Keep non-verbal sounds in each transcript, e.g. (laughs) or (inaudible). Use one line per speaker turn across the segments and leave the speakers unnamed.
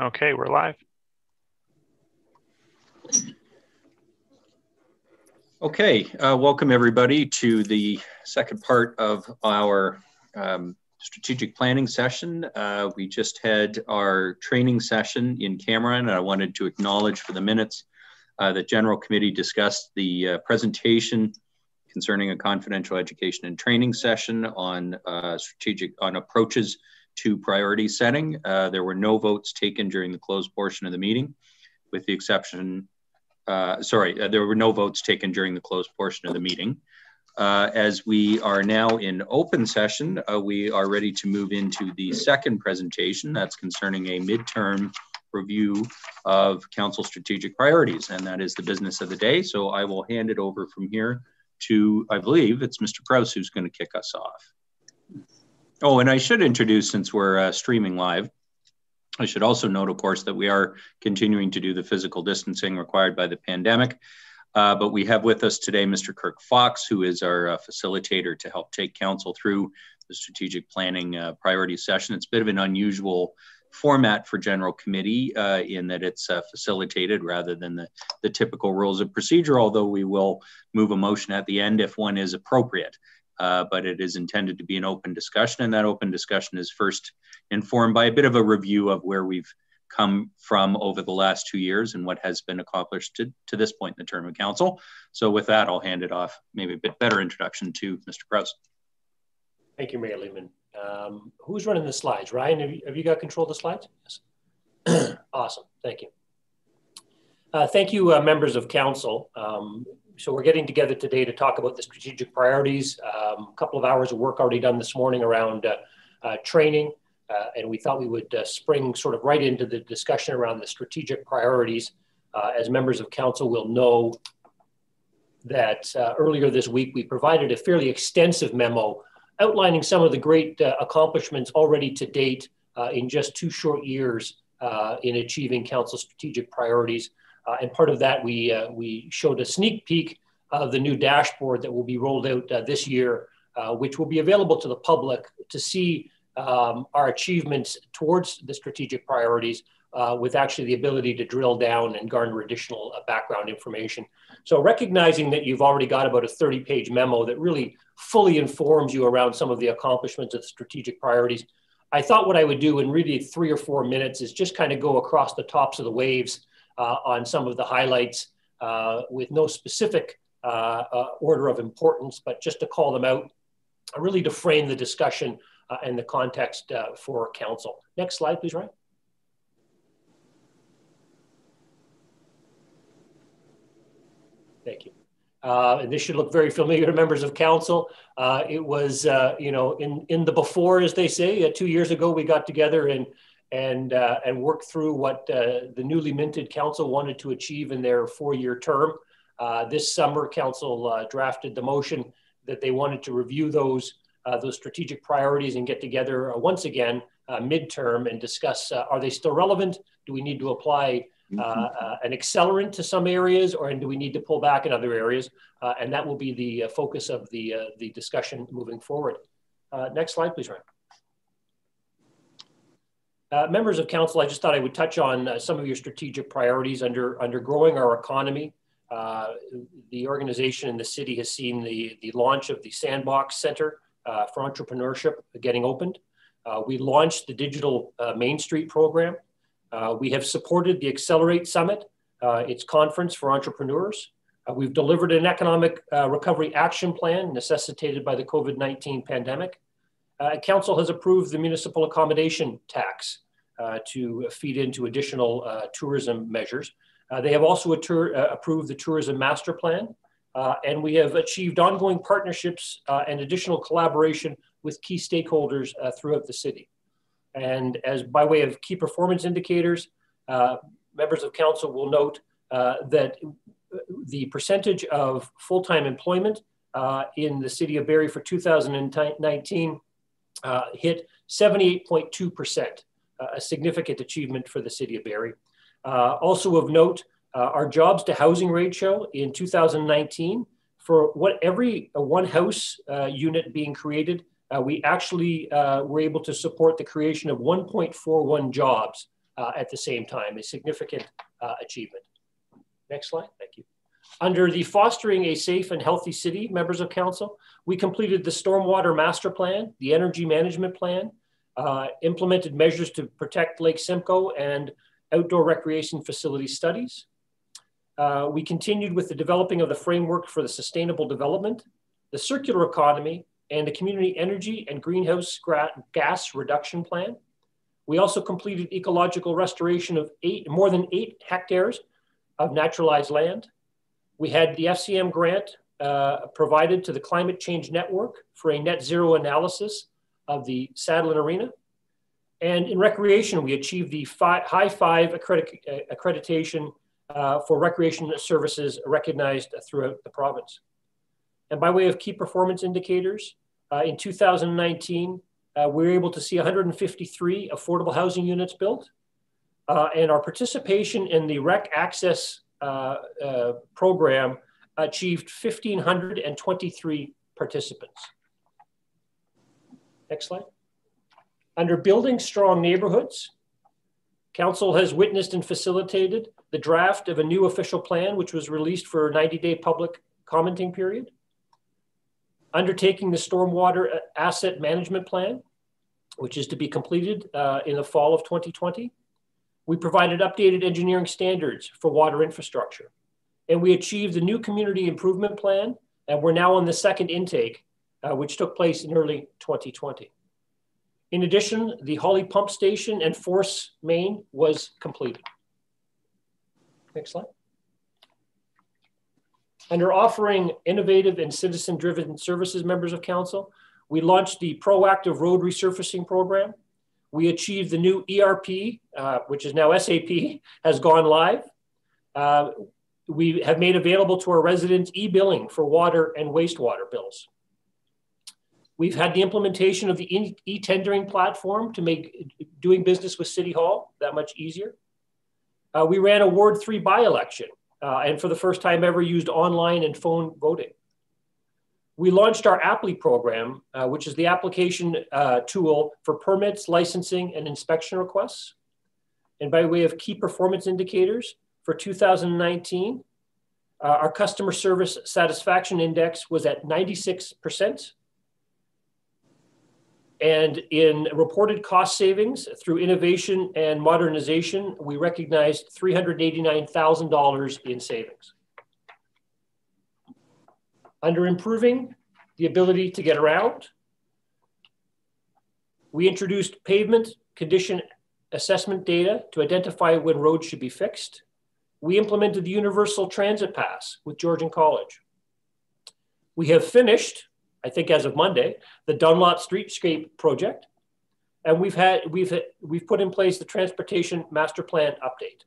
Okay, we're live.
Okay, uh, welcome everybody to the second part of our um, strategic planning session. Uh, we just had our training session in camera, and I wanted to acknowledge for the minutes uh, that General Committee discussed the uh, presentation concerning a confidential education and training session on uh, strategic on approaches to priority setting. Uh, there were no votes taken during the closed portion of the meeting, with the exception, uh, sorry, uh, there were no votes taken during the closed portion of the meeting. Uh, as we are now in open session, uh, we are ready to move into the second presentation that's concerning a midterm review of council strategic priorities, and that is the business of the day. So I will hand it over from here to, I believe it's Mr. Prowse who's going to kick us off. Oh, and I should introduce, since we're uh, streaming live, I should also note, of course, that we are continuing to do the physical distancing required by the pandemic. Uh, but we have with us today Mr. Kirk Fox, who is our uh, facilitator to help take council through the strategic planning uh, priority session. It's a bit of an unusual format for general committee uh, in that it's uh, facilitated rather than the, the typical rules of procedure, although we will move a motion at the end if one is appropriate uh, but it is intended to be an open discussion. And that open discussion is first informed by a bit of a review of where we've come from over the last two years and what has been accomplished to, to this point in the term of council. So with that, I'll hand it off, maybe a bit better introduction to Mr. Prowse.
Thank you, Mayor Lehman. Um, who's running the slides? Ryan, have you, have you got control of the slides? Yes. (clears throat) awesome, thank you. Uh, thank you, uh, members of council. Um, so we're getting together today to talk about the strategic priorities. Um, a couple of hours of work already done this morning around uh, uh, training, uh, and we thought we would uh, spring sort of right into the discussion around the strategic priorities. Uh, as members of council will know that uh, earlier this week we provided a fairly extensive memo outlining some of the great accomplishments already to date in just two short years in achieving council strategic priorities. Uh, and part of that, we, uh, we showed a sneak peek of the new dashboard that will be rolled out uh, this year, which will be available to the public to see um, our achievements towards the strategic priorities uh, with actually the ability to drill down and garner additional uh, background information. So recognizing that you've already got about a 30 page memo that really fully informs you around some of the accomplishments of the strategic priorities, I thought what I would do in really three or four minutes is just kind of go across the tops of the waves on some of the highlights uh, with no specific uh, order of importance, but just to call them out, really to frame the discussion and the context for council. Next slide, please, Ryan. Thank you. Uh, and this should look very familiar to members of council. Uh, it was, uh, you know, in, in the before, as they say, two years ago, we got together and and, uh, and work through what uh, the newly minted council wanted to achieve in their four-year term. Uh, this summer, council uh, drafted the motion that they wanted to review those, uh, those strategic priorities and get together uh, once again midterm and discuss, are they still relevant? Do we need to apply mm-hmm. an accelerant to some areas or do we need to pull back in other areas? and that will be the focus of the, the discussion moving forward. next slide, please, Ryan. Uh, members of council, I just thought I would touch on uh, some of your strategic priorities under, under growing our economy. Uh, the organization in the city has seen the, the launch of the Sandbox Center uh, for Entrepreneurship getting opened. Uh, we launched the Digital uh, Main Street program. we have supported the Accelerate Summit, its conference for entrepreneurs. we've delivered an economic recovery action plan necessitated by the COVID-19 pandemic. Uh, council has approved the municipal accommodation tax uh, to feed into additional uh, tourism measures. Uh, they have also uh, approved the tourism master plan, uh, and we have achieved ongoing partnerships and additional collaboration with key stakeholders throughout the city. And as by way of key performance indicators, members of council will note that the percentage of full-time employment in the city of Barrie for 2019 uh, hit 78.2%, uh, a significant achievement for the city of Barrie. Uh, also of note, uh, our jobs to housing ratio in 2019, for what every one house unit being created, we actually were able to support the creation of 1.41 jobs at the same time, a significant achievement. Next slide, thank you. Under the Fostering a Safe and Healthy City members of council, we completed the Stormwater Master Plan, the Energy Management Plan, uh, implemented measures to protect Lake Simcoe and outdoor recreation facility studies. Uh, we continued with the developing of the framework for the sustainable development, the circular economy, and the community energy and greenhouse gas reduction plan. We also completed ecological restoration of eight, more than eight hectares of naturalized land. We had the FCM grant uh, provided to the Climate Change Network for a net zero analysis of the Sadlon Arena. And in recreation, we achieved the high five accredit accreditation uh, for recreation services recognized throughout the province. And by way of key performance indicators, uh, in 2019, uh, we were able to see 153 affordable housing units built. Uh, and our participation in the REC Access uh, uh, program achieved 1,523 participants. Next slide. Under building strong neighborhoods, Council has witnessed and facilitated the draft of a new official plan, which was released for a 90 day public commenting period. Undertaking the stormwater asset management plan, which is to be completed uh, in the fall of 2020. We provided updated engineering standards for water infrastructure. And we achieved the new community improvement plan, and we're now on the second intake, uh, which took place in early 2020. In addition, the Holly pump station and force main was completed. Next slide. Under offering innovative and citizen-driven services members of council, we launched the proactive road resurfacing program. We achieved the new ERP, uh, which is now SAP, has gone live. Uh, we have made available to our residents e-billing for water and wastewater bills. We've had the implementation of the e-tendering platform to make doing business with City Hall that much easier. Uh, we ran a Ward 3 by-election uh, and for the first time ever used online and phone voting. We launched our Apply program, uh, which is the application uh, tool for permits, licensing, and inspection requests. And by way of key performance indicators for 2019, uh, our customer service satisfaction index was at 96%. And in reported cost savings through innovation and modernization, we recognized $389,000 in savings. Under improving the ability to get around, we introduced pavement condition assessment data to identify when roads should be fixed. We implemented the Universal Transit Pass with Georgian College. We have finished I think as of Monday, the Dunlop Streetscape project, and we've had we've we've put in place the transportation master plan update.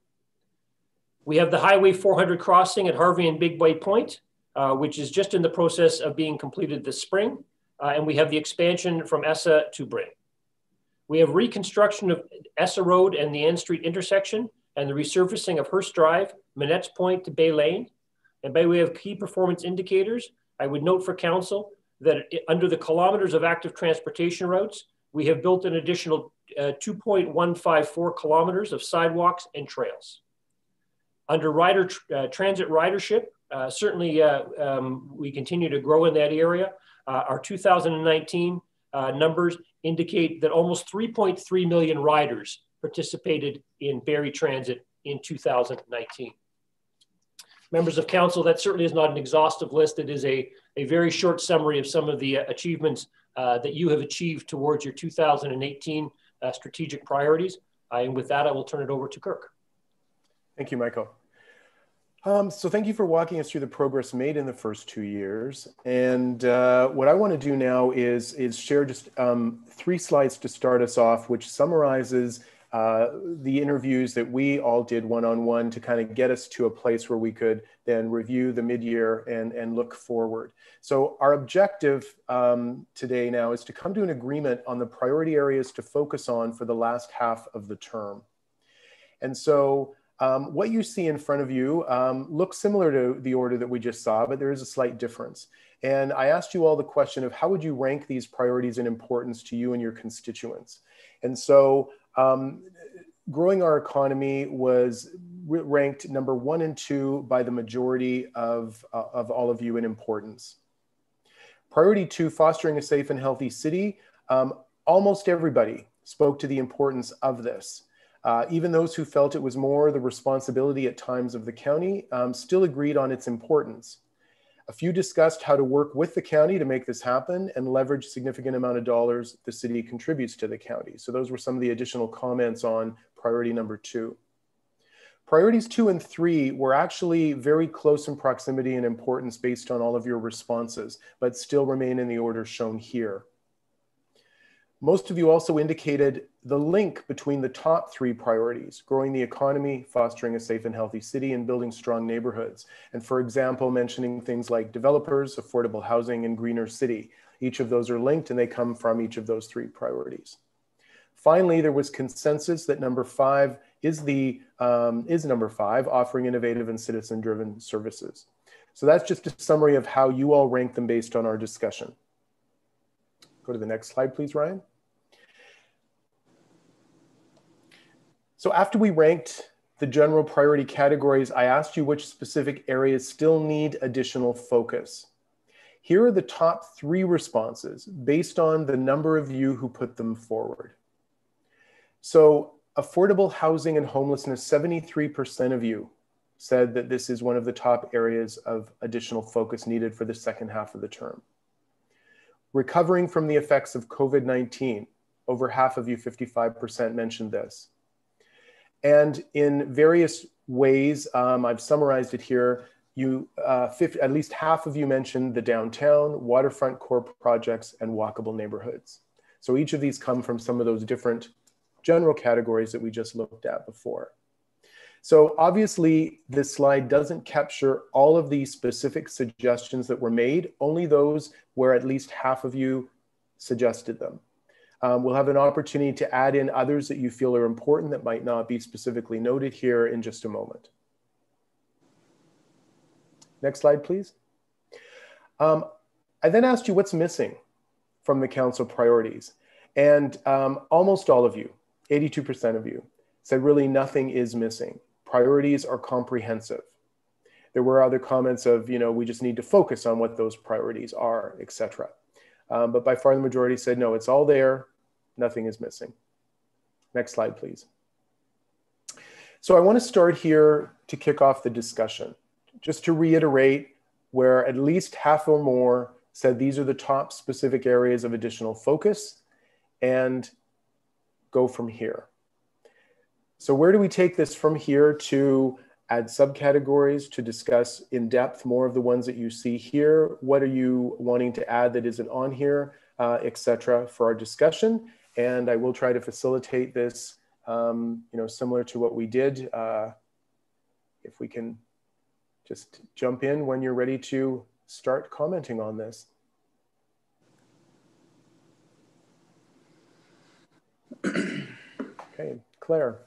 We have the Highway 400 crossing at Harvie and Big Bay Point, uh, which is just in the process of being completed this spring, uh, and we have the expansion from Essa to Bryne. We have reconstruction of Essa Road and the Ann Street intersection, and the resurfacing of Hurst Drive, Minet's Point to Bay Lane. And by way of key performance indicators, I would note for council that under the kilometers of active transportation routes, we have built an additional uh, 2.154 kilometers of sidewalks and trails. Under rider uh, transit ridership, certainly uh, um, we continue to grow in that area. Uh, our 2019 uh, numbers indicate that almost 3.3 million riders participated in Barrie Transit in 2019 members of council, that certainly is not an exhaustive list. It is a, a very short summary of some of the uh, achievements uh, that you have achieved towards your 2018 uh, strategic priorities. Uh, and with that, I will turn it over to Kirk.
Thank you, Michael. Um, so thank you for walking us through the progress made in the first two years. And uh, what I want to do now is, is share just um, three slides to start us off, which summarizes uh, the interviews that we all did one-on-one to kind of get us to a place where we could then review the mid-year and, and look forward. So our objective um, today now is to come to an agreement on the priority areas to focus on for the last half of the term. And so um, what you see in front of you um, looks similar to the order that we just saw, but there is a slight difference. And I asked you all the question of how would you rank these priorities in importance to you and your constituents? And so um, growing our economy was ranked number one and two by the majority of, uh, of all of you in importance. Priority two, fostering a safe and healthy city. Um, almost everybody spoke to the importance of this. Uh, even those who felt it was more the responsibility at times of the county um, still agreed on its importance. A few discussed how to work with the county to make this happen and leverage significant amount of dollars the city contributes to the county. So those were some of the additional comments on priority number two. Priorities two and three were actually very close in proximity and importance based on all of your responses, but still remain in the order shown here. Most of you also indicated the link between the top three priorities, growing the economy, fostering a safe and healthy city, and building strong neighborhoods. And for example, mentioning things like developers, affordable housing, and greener city. Each of those are linked and they come from each of those three priorities. Finally, there was consensus that number five is the um, is number five, offering innovative and citizen-driven services. So that's just a summary of how you all rank them based on our discussion. Go to the next slide, please, Ryan. So after we ranked the general priority categories, I asked you which specific areas still need additional focus. Here are the top three responses based on the number of you who put them forward. So affordable housing and homelessness, 73% of you said that this is one of the top areas of additional focus needed for the second half of the term. Recovering from the effects of COVID-19, over half of you, 55% mentioned this. And in various ways, um, I've summarized it here. You, uh, 50, at least half of you mentioned the downtown, waterfront core projects, and walkable neighborhoods. So each of these come from some of those different general categories that we just looked at before. So obviously this slide doesn't capture all of the specific suggestions that were made, only those where at least half of you suggested them. Um, we'll have an opportunity to add in others that you feel are important that might not be specifically noted here in just a moment. Next slide, please. Um, I then asked you what's missing from the council priorities. And um, almost all of you, 82% of you, said really nothing is missing. Priorities are comprehensive. There were other comments of, you know, we just need to focus on what those priorities are, etc. Um, but by far the majority said, no, it's all there nothing is missing. Next slide, please. So I want to start here to kick off the discussion. Just to reiterate, where at least half or more said these are the top specific areas of additional focus and go from here. So where do we take this from here to add subcategories to discuss in depth more of the ones that you see here? What are you wanting to add that isn't on here, uh, etc. for our discussion? And I will try to facilitate this, um, you know, similar to what we did. Uh, if we can just jump in when you're ready to start commenting on this. (clears throat) okay, Claire.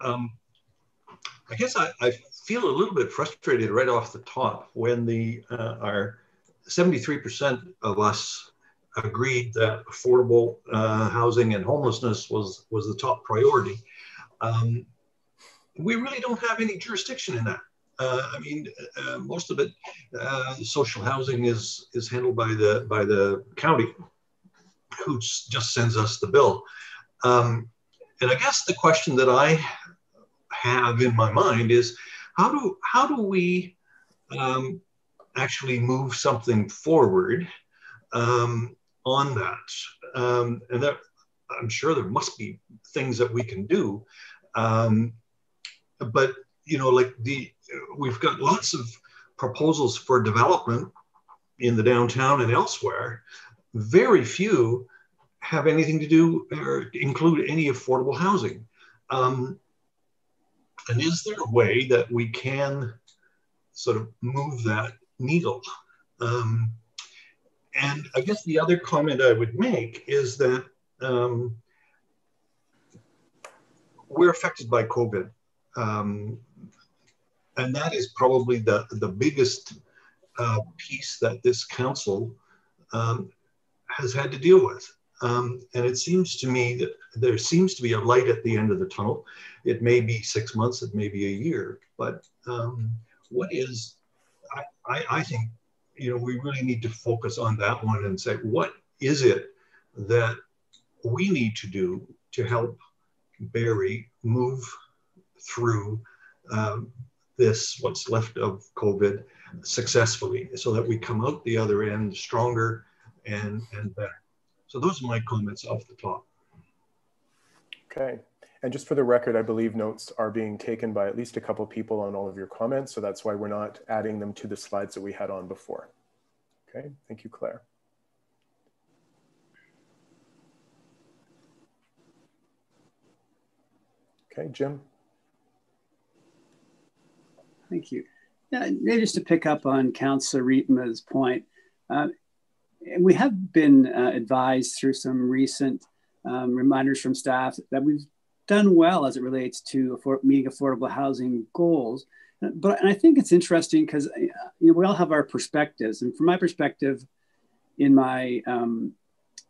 Um, I guess I, I feel a little bit frustrated right off the top when the uh, our 73% of us agreed that affordable uh, housing and homelessness was was the top priority. Um, we really don't have any jurisdiction in that. Uh, I mean, uh, most of it, uh, social housing is is handled by the by the county, who just sends us the bill. Um, and I guess the question that I have in my mind is how do how do we um, actually move something forward um, on that? Um, and that I'm sure there must be things that we can do, um, but you know, like the we've got lots of proposals for development in the downtown and elsewhere. Very few have anything to do or include any affordable housing. Um, and is there a way that we can sort of move that needle? Um, and I guess the other comment I would make is that um, we're affected by COVID. Um, and that is probably the, the biggest uh, piece that this council um, has had to deal with. Um, and it seems to me that there seems to be a light at the end of the tunnel. It may be six months, it may be a year, but um, what is, I, I, I think, you know, we really need to focus on that one and say, what is it that we need to do to help Barrie move through um, this, what's left of COVID, successfully so that we come out the other end stronger and, and better. So those are my comments off the top.
Okay. And just for the record, I believe notes are being taken by at least a couple people on all of your comments. So that's why we're not adding them to the slides that we had on before. Okay, thank you, Claire. Okay, Jim.
Thank you. Yeah, maybe just to pick up on Councillor Riepma's point, uh, we have been uh, advised through some recent um, reminders from staff that we've done well as it relates to afford meeting affordable housing goals. But and I think it's interesting because uh, you know we all have our perspectives, and from my perspective, in my um,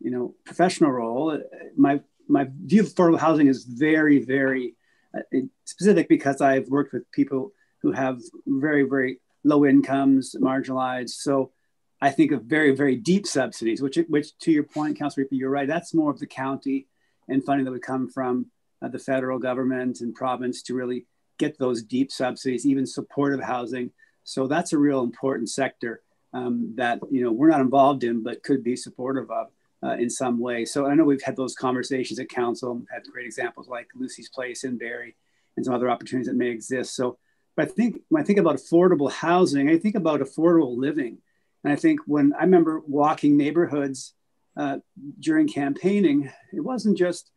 you know professional role, uh, my my view of affordable housing is very very uh, specific because I've worked with people who have very, very low incomes, marginalized. So I think of very, very deep subsidies, which, which to your point, Councilor you're right, that's more of the county and funding that would come from uh, the federal government and province to really get those deep subsidies, even supportive housing. So that's a real important sector um, that you know we're not involved in, but could be supportive of uh, in some way. So I know we've had those conversations at council, had great examples like Lucy's Place in Barrie, and some other opportunities that may exist. So but I think when I think about affordable housing, I think about affordable living. And I think when I remember walking neighborhoods uh, during campaigning, it wasn't just,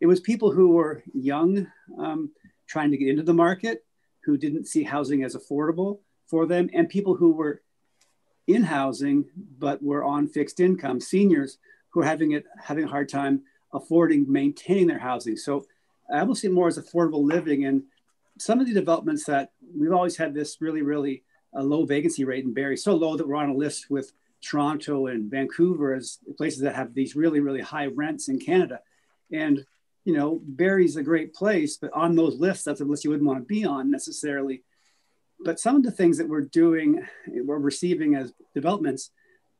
it was people who were young, um, trying to get into the market, who didn't see housing as affordable for them, and people who were in housing but were on fixed income, seniors who are having it having a hard time affording maintaining their housing. So I will see it more as affordable living. And some of the developments that we've always had this really, really uh, low vacancy rate in Barrie, so low that we're on a list with Toronto and Vancouver as places that have these really, really high rents in Canada. And, you know, Barrie's a great place, but on those lists, that's a list you wouldn't want to be on necessarily. But some of the things that we're doing, we're receiving as developments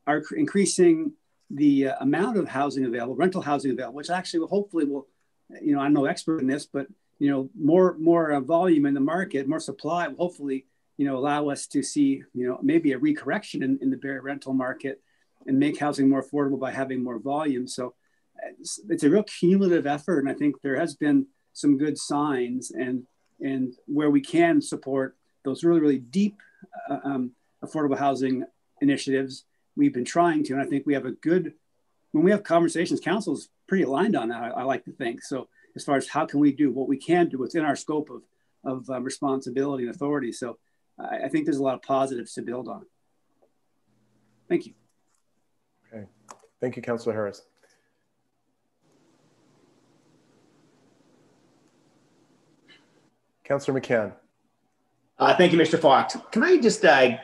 are increasing the uh, amount of housing available, rental housing available, which actually will hopefully will, you know, I'm no expert in this, but you know more more uh, volume in the market, more supply will hopefully you know allow us to see you know maybe a recorrection in, in the Barrie rental market and make housing more affordable by having more volume. So it's, it's, a real cumulative effort, and I think there has been some good signs and and where we can support those really really deep uh, um, affordable housing initiatives we've been trying to and i think we have a good when we have conversations council is pretty aligned on that I, I like to think so as far as how can we do what we can do within our scope of, of um, responsibility and authority. So I, I, think there's a lot of positives to build on. Thank you.
Okay. Thank you, Councillor Harris. Councillor McCann.
Uh, thank you, Mr. Fox. Can I just uh,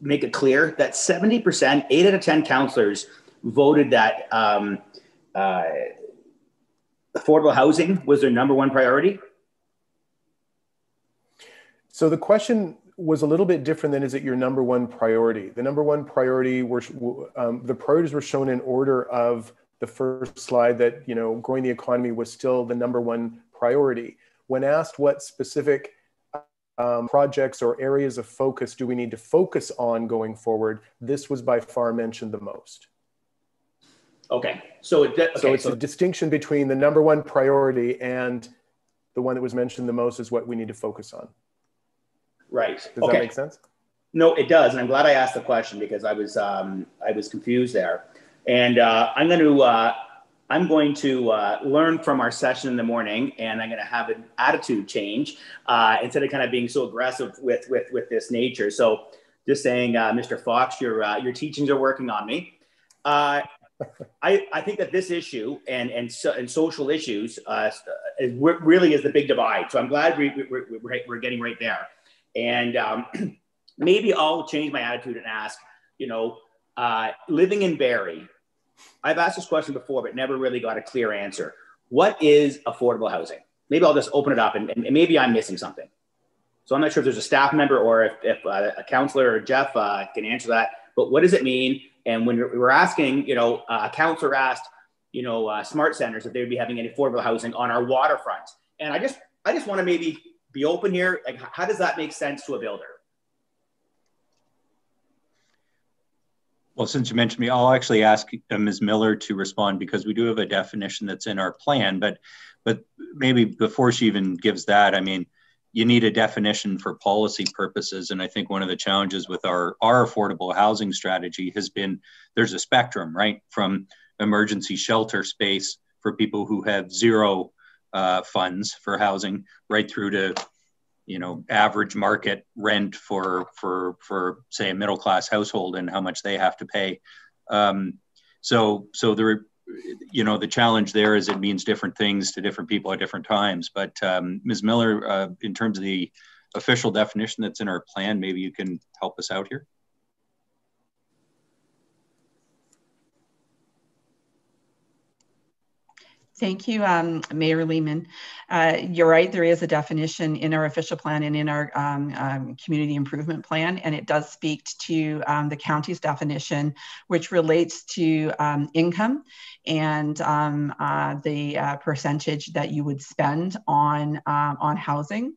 make it clear that 70%, eight out of 10 councillors voted that um, uh, affordable housing was their number one priority?
So the question was a little bit different than is it your number one priority? The number one priority were um, the priorities were shown in order of the first slide that you know growing the economy was still the number one priority. When asked what specific um, projects or areas of focus do we need to focus on going forward, this was by far mentioned the most.
Okay. So, it, okay,
so it's so a distinction between the number one priority and the one that was mentioned the most is what we need to focus on.
Right.
Does okay. that make sense?
No, it does, and I'm glad I asked the question because I was um, I was confused there, and uh, I'm going to uh, I'm going to uh, learn from our session in the morning, and I'm going to have an attitude change uh, instead of kind of being so aggressive with with with this nature. So, just saying, uh, Mr. Fox, your uh, your teachings are working on me. I, I think that this issue and and, so, and social issues uh, is, really is the big divide. So I'm glad we, we, we're, we're getting right there. And um, (clears throat) maybe I'll change my attitude and ask, you know, uh, living in Barrie, I've asked this question before, but never really got a clear answer. What is affordable housing? Maybe I'll just open it up and, and maybe I'm missing something. So I'm not sure if there's a staff member or if, if uh, a counselor or Jeff uh, can answer that. But what does it mean? And when we were asking, you know, uh, a counselor asked, you know, uh, SmartCentres if they would be having any affordable housing on our waterfront. And I just, I just want to maybe be open here. Like, how does that make sense to a builder?
Well, since you mentioned me, I'll actually ask uh, Ms. Miller to respond because we do have a definition that's in our plan. But, but maybe before she even gives that, I mean, you need a definition for policy purposes. And I think one of the challenges with our, our affordable housing strategy has been there's a spectrum, right? From emergency shelter space for people who have zero uh, funds for housing, right through to you know average market rent for for for say a middle class household and how much they have to pay. Um, so so there you know the challenge there is it means different things to different people at different times. But um, ms. Miller uh, in terms of the official definition that's in our plan maybe you can help us out here
Thank you, um, Mayor Lehman. Uh, you're right, there is a definition in our official plan and in our um, um, community improvement plan, and it does speak to um, the county's definition, which relates to um, income and um, uh, the uh, percentage that you would spend on, on housing.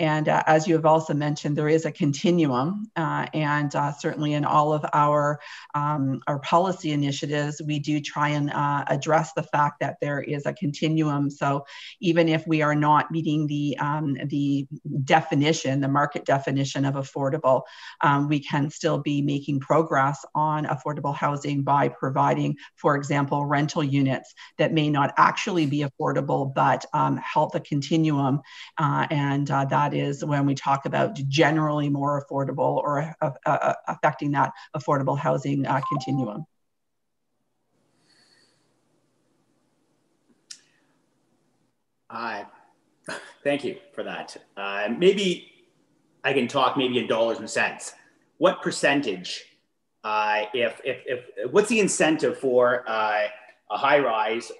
And uh, as you have also mentioned, there is a continuum, uh, and uh, certainly in all of our um, our policy initiatives, we do try and uh, address the fact that there is a continuum. So even if we are not meeting the um, the definition, the market definition of affordable, um, we can still be making progress on affordable housing by providing, for example, rental units that may not actually be affordable, but um, help the continuum, uh, and uh, that that is when we talk about generally more affordable or uh, uh, affecting that affordable housing uh, continuum.
Uh, thank you for that. Uh, maybe I can talk maybe in dollars and cents. What percentage, uh, if, if, if, what's the incentive for uh, a high rise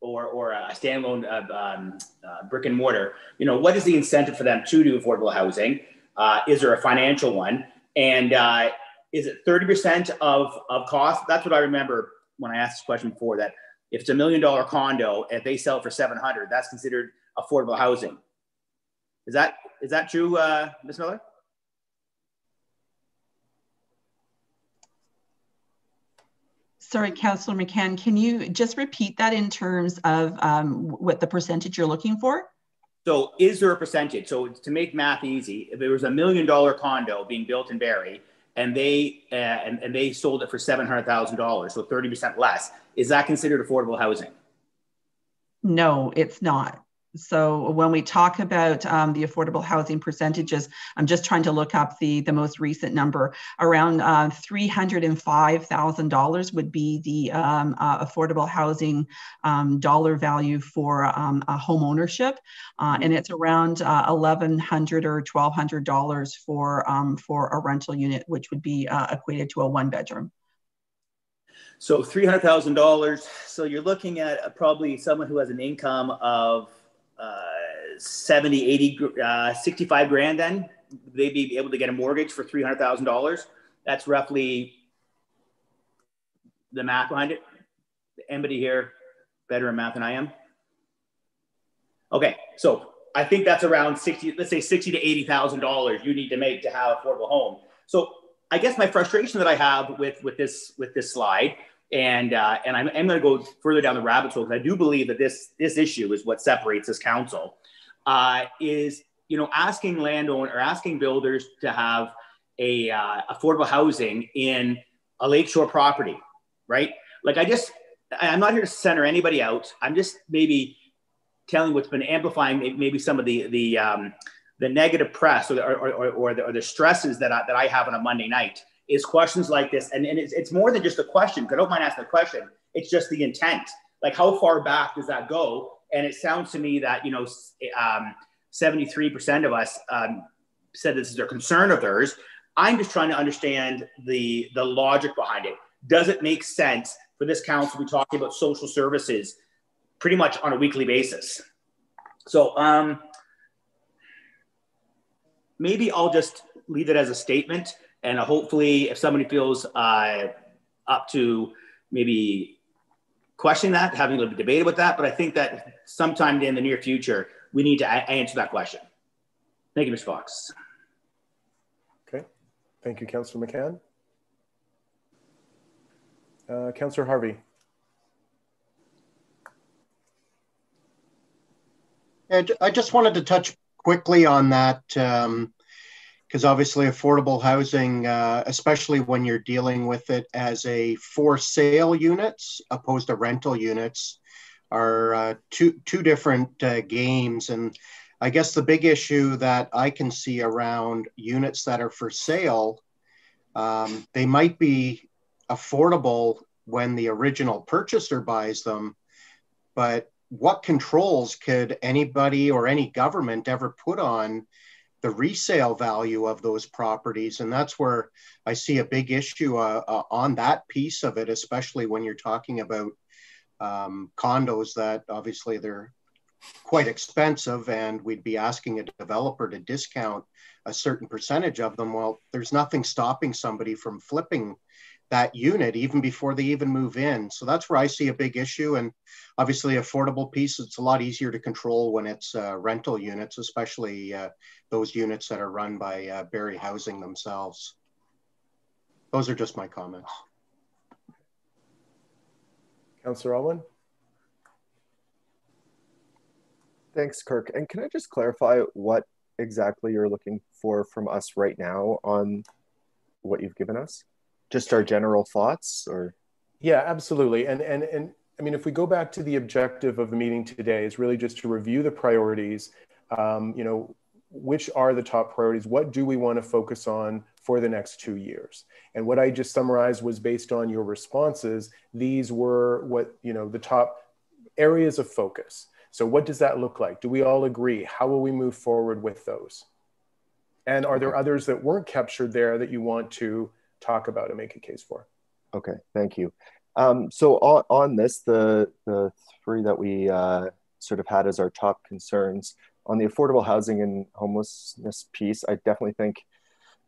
or, or a standalone uh, um, uh, brick and mortar, you know, what is the incentive for them to do affordable housing? Uh, is there a financial one? And uh, is it 30% of, of cost? That's what I remember when I asked this question before that if it's a million dollar condo, if they sell it for 700, that's considered affordable housing. Is that, is that true, uh, Ms. Miller?
Sorry, Councillor McCann, can you just repeat that in terms of um, what the percentage you're looking for?
So is there a percentage? So to make math easy, if there was a million dollar condo being built in Barrie and they uh, and, and they sold it for seven hundred thousand dollars, so thirty percent less, is that considered affordable housing?
No, it's not. So when we talk about um, the affordable housing percentages, I'm just trying to look up the, the most recent number. Around uh, $305,000 would be the um, uh, affordable housing um, dollar value for um, a home ownership. Uh, and it's around $1,100 uh, or $1,200 for, um, for a rental unit, which would be uh, equated to a one bedroom.
So $300,000. So you're looking at probably someone who has an income of uh, 70, 80, uh, 65 grand then they'd be able to get a mortgage for $300,000. That's roughly the math behind it. Anybody here better in math than I am? Okay, so I think that's around 60, let's say 60 to $80,000 you need to make to have affordable home. So I guess my frustration that I have with, with this, with this slide and uh, and I'm, I'm going to go further down the rabbit hole because I do believe that this this issue is what separates this council. Uh, is you know asking landowner or asking builders to have a uh, affordable housing in a lakeshore property, right? Like I just I'm not here to center anybody out. I'm just maybe telling what's been amplifying maybe some of the the um, the negative press or the, or, or, or, the, or the stresses that I, that I have on a Monday night is questions like this. And, and it's, it's more than just a question. because I don't mind asking the question. It's just the intent. Like how far back does that go? And it sounds to me that, you know, um, 73% of us um, said this is a concern of theirs. I'm just trying to understand the, the logic behind it. Does it make sense for this council to be talking about social services pretty much on a weekly basis. So um, maybe I'll just leave it as a statement. And hopefully, if somebody feels uh, up to maybe questioning that, having a little bit of debate with that, but I think that sometime in the near future, we need to answer that question. Thank you, Mr. Fox.
Okay. Thank you, Councillor McCann. Uh, Councillor Harvey.
And I just wanted to touch quickly on that because obviously affordable housing, uh, especially when you're dealing with it as a for sale units opposed to rental units, are uh, two two different uh, games. And I guess the big issue that I can see around units that are for sale, um, they might be affordable when the original purchaser buys them, but what controls could anybody or any government ever put on the resale value of those properties and that's where i see a big issue uh, uh, on that piece of it especially when you're talking about um, condos that obviously they're quite expensive and we'd be asking a developer to discount a certain percentage of them. Well there's nothing stopping somebody from flipping that unit even before they even move in. So that's where I see a big issue. And obviously, affordable piece, it's a lot easier to control when it's uh, rental units, especially uh, those units that are run by uh, Barrie Housing themselves. Those are just my comments.
Councillor Aylwin?
Thanks, Kirk. And can I just clarify what exactly you're looking for from us right now on what you've given us? Just our general thoughts or?
Yeah absolutely. And and and i mean if we go back to the objective of the meeting today is really just to review the priorities um, you know which are the top priorities? What do we want to focus on for the next two years? And what i just summarized was based on your responses. These were what you know the top areas of focus. So what does that look like? Do we all agree? How will we move forward with those? And are there others that weren't captured there that you want to talk about and make a case for.
Okay, thank you. Um, so on, on, this, the, the three that we uh, sort of had as our top concerns, on the affordable housing and homelessness piece, I definitely think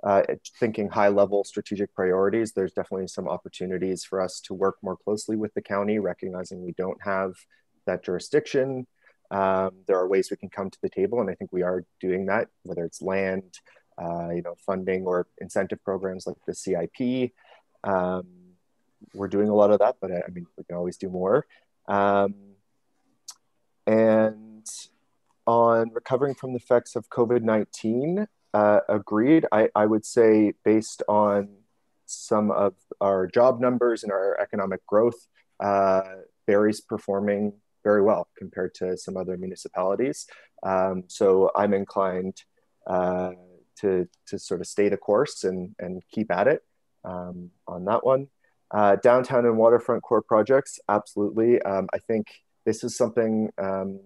uh, thinking high level strategic priorities, there's definitely some opportunities for us to work more closely with the county, recognizing we don't have that jurisdiction. Um, there are ways we can come to the table, and I think we are doing that, whether it's land, uh, you know, funding or incentive programs like the CIP. Um, we're doing a lot of that, but I, I mean, we can always do more. Um, and on recovering from the effects of COVID 19, uh, agreed. I, I would say, based on some of our job numbers and our economic growth, uh, performing very well compared to some other municipalities. Um, so I'm inclined uh, to to sort of stay the course and and keep at it um, on that one. Uh, downtown and waterfront core projects, absolutely. Um, I think this is something um,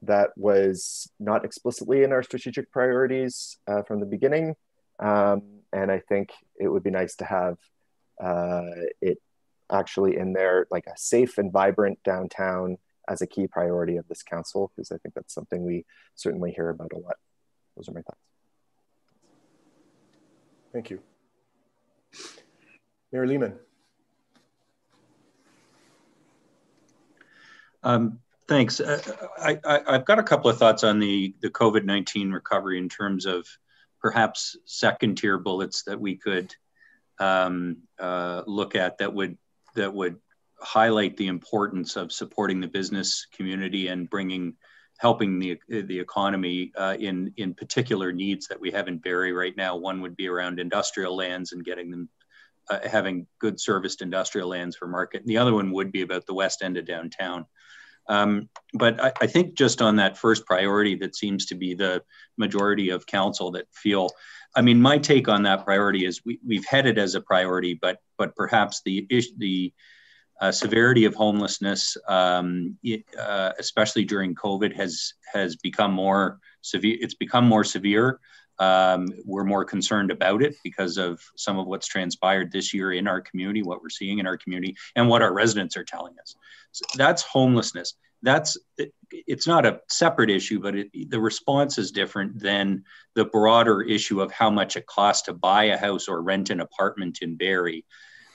that was not explicitly in our strategic priorities uh, from the beginning, um, and I think it would be nice to have uh, it actually in there, like a safe and vibrant downtown as a key priority of this council, because I think that's something we certainly hear about a lot. Those are my thoughts.
Thank you. Mayor Lehman.
Um, thanks. Uh, I, have got a couple of thoughts on the, the COVID-19 recovery in terms of perhaps second tier bullets that we could um, uh, look at that would that would highlight the importance of supporting the business community and bringing helping the the economy uh, in in particular needs that we have in Barrie right now. One would be around industrial lands and getting them uh, having good serviced industrial lands for market. And the other one would be about the west end of downtown. Um, but I, I, think just on that first priority, that seems to be the majority of council that feel. I mean, my take on that priority is we, we've had it as a priority, but but perhaps the the uh, severity of homelessness, um, it, uh, especially during COVID, has has become more severe. It's become more severe. Um, we're more concerned about it because of some of what's transpired this year in our community, what we're seeing in our community, and what our residents are telling us. So that's homelessness. That's it, it's not a separate issue, but it, the response is different than the broader issue of how much it costs to buy a house or rent an apartment in Barrie.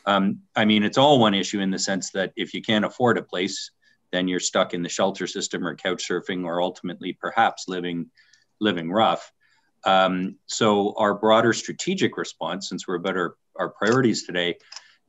Um, I mean, it's all one issue in the sense that if you can't afford a place, then you're stuck in the shelter system or couch surfing or ultimately perhaps living living rough. Um, so our broader strategic response, since we're about our, our priorities today,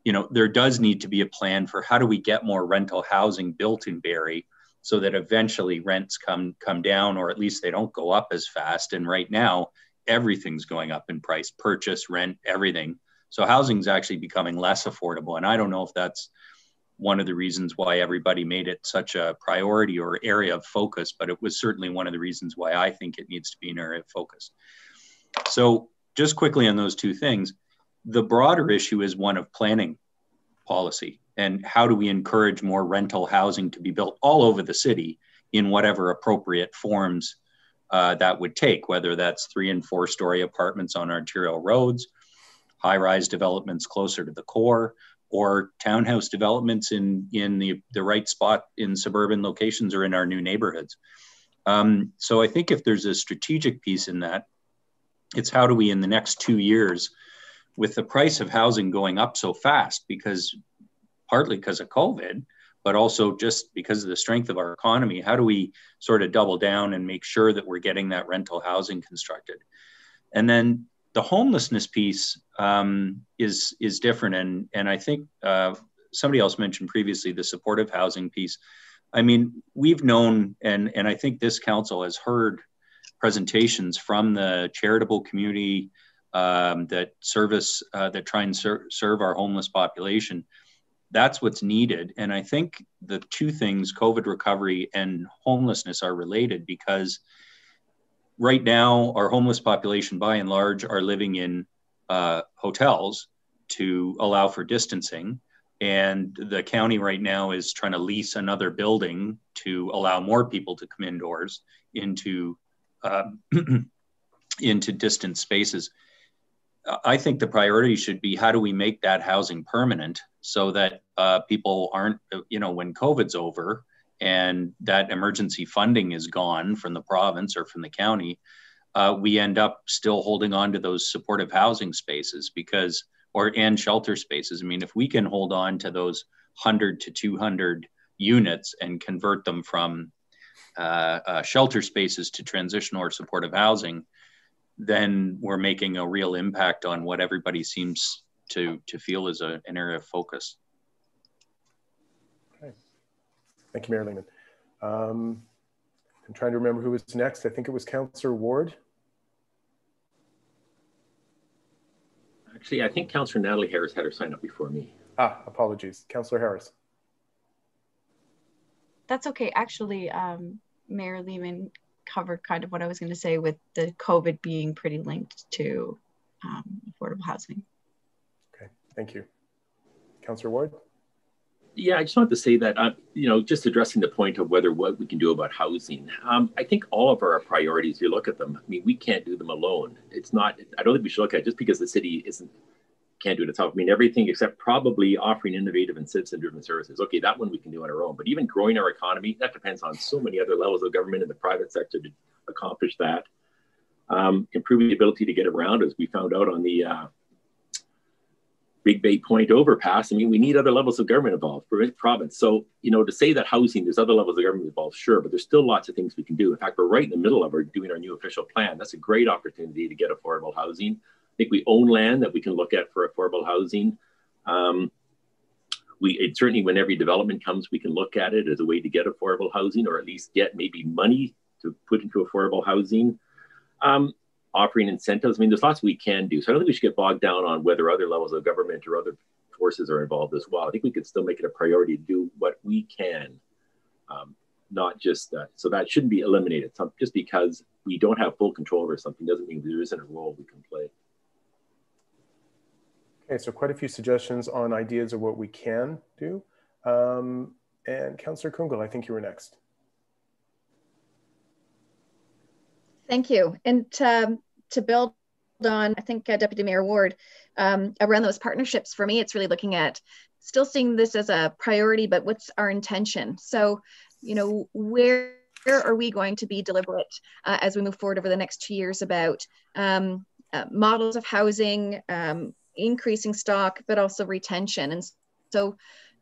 you know, there does need to be a plan for how do we get more rental housing built in Barrie so that eventually rents come come down or at least they don't go up as fast. And right now, everything's going up in price, purchase, rent, everything. So housing is actually becoming less affordable. And I don't know if that's one of the reasons why everybody made it such a priority or area of focus, but it was certainly one of the reasons why I think it needs to be an area of focus. So, just quickly on those two things, the broader issue is one of planning policy and how do we encourage more rental housing to be built all over the city in whatever appropriate forms uh, that would take, whether that's three and four story apartments on arterial roads, high rise developments closer to the core, or townhouse developments in in the the right spot in suburban locations or in our new neighborhoods. Um, so I think if there's a strategic piece in that, it's how do we in the next two years, with the price of housing going up so fast because partly because of COVID, but also just because of the strength of our economy, how do we sort of double down and make sure that we're getting that rental housing constructed? And then the homelessness piece um, is is different, and and I think uh, somebody else mentioned previously the supportive housing piece. I mean, we've known, and and I think this council has heard presentations from the charitable community um, that service uh, that try and ser- serve our homeless population. That's what's needed, and I think the two things, COVID recovery and homelessness, are related because right now, our homeless population, by and large, are living in uh, hotels to allow for distancing. And the county right now is trying to lease another building to allow more people to come indoors into uh, (clears throat) into distant spaces. I think the priority should be how do we make that housing permanent so that uh, people aren't, you know, when COVID's over, and that emergency funding is gone from the province or from the county, uh, we end up still holding on to those supportive housing spaces because, or and shelter spaces. I mean, if we can hold on to those 100 to 200 units and convert them from uh, uh, shelter spaces to transitional or supportive housing, then we're making a real impact on what everybody seems to, to feel is a, an area of focus.
Thank you, Mayor Lehman. Um, I'm trying to remember who was next. I think it was Councillor Ward.
Actually, I think Councillor Natalie Harris had her sign up before me.
Ah, apologies. Councillor Harris.
That's okay. Actually, um, Mayor Lehman covered kind of what I was going to say with the COVID being pretty linked to um, affordable housing.
Okay, thank you. Councillor Ward?
Yeah, I just wanted to say that, uh, you know, just addressing the point of whether what we can do about housing. Um, I think all of our priorities, you look at them, I mean, we can't do them alone. It's not, I don't think we should look at it just because the city isn't, can't do it itself. I mean, everything except probably offering innovative and citizen driven services. Okay, that one we can do on our own. But even growing our economy, that depends on so many other levels of government and the private sector to accomplish that. Um, improving the ability to get around, as we found out on the, uh, Big Bay Point overpass. I mean, we need other levels of government involved province. So, you know, to say that housing, there's other levels of government involved, sure, but there's still lots of things we can do. In fact, we're right in the middle of our doing our new official plan. That's a great opportunity to get affordable housing. I think we own land that we can look at for affordable housing. Um, we it, certainly, when every development comes, we can look at it as a way to get affordable housing, or at least get maybe money to put into affordable housing. Um, offering incentives. I mean, there's lots we can do. So I don't think we should get bogged down on whether other levels of government or other forces are involved as well. I think we could still make it a priority to do what we can, um, not just uh, so that shouldn't be eliminated. Just because we don't have full control over something doesn't mean there isn't a role we can play.
Okay, so quite a few suggestions on ideas of what we can do. Um, and Councillor Kungl, I think you were next.
Thank you. And um,
to build on, I think uh, Deputy Mayor Ward, um, around those partnerships, for me, it's really looking at still seeing this as a priority, but what's our intention? So, you know, where where are we going to be deliberate uh, as we move forward over the next two years about um, uh, models of housing, um, increasing stock, but also retention? And so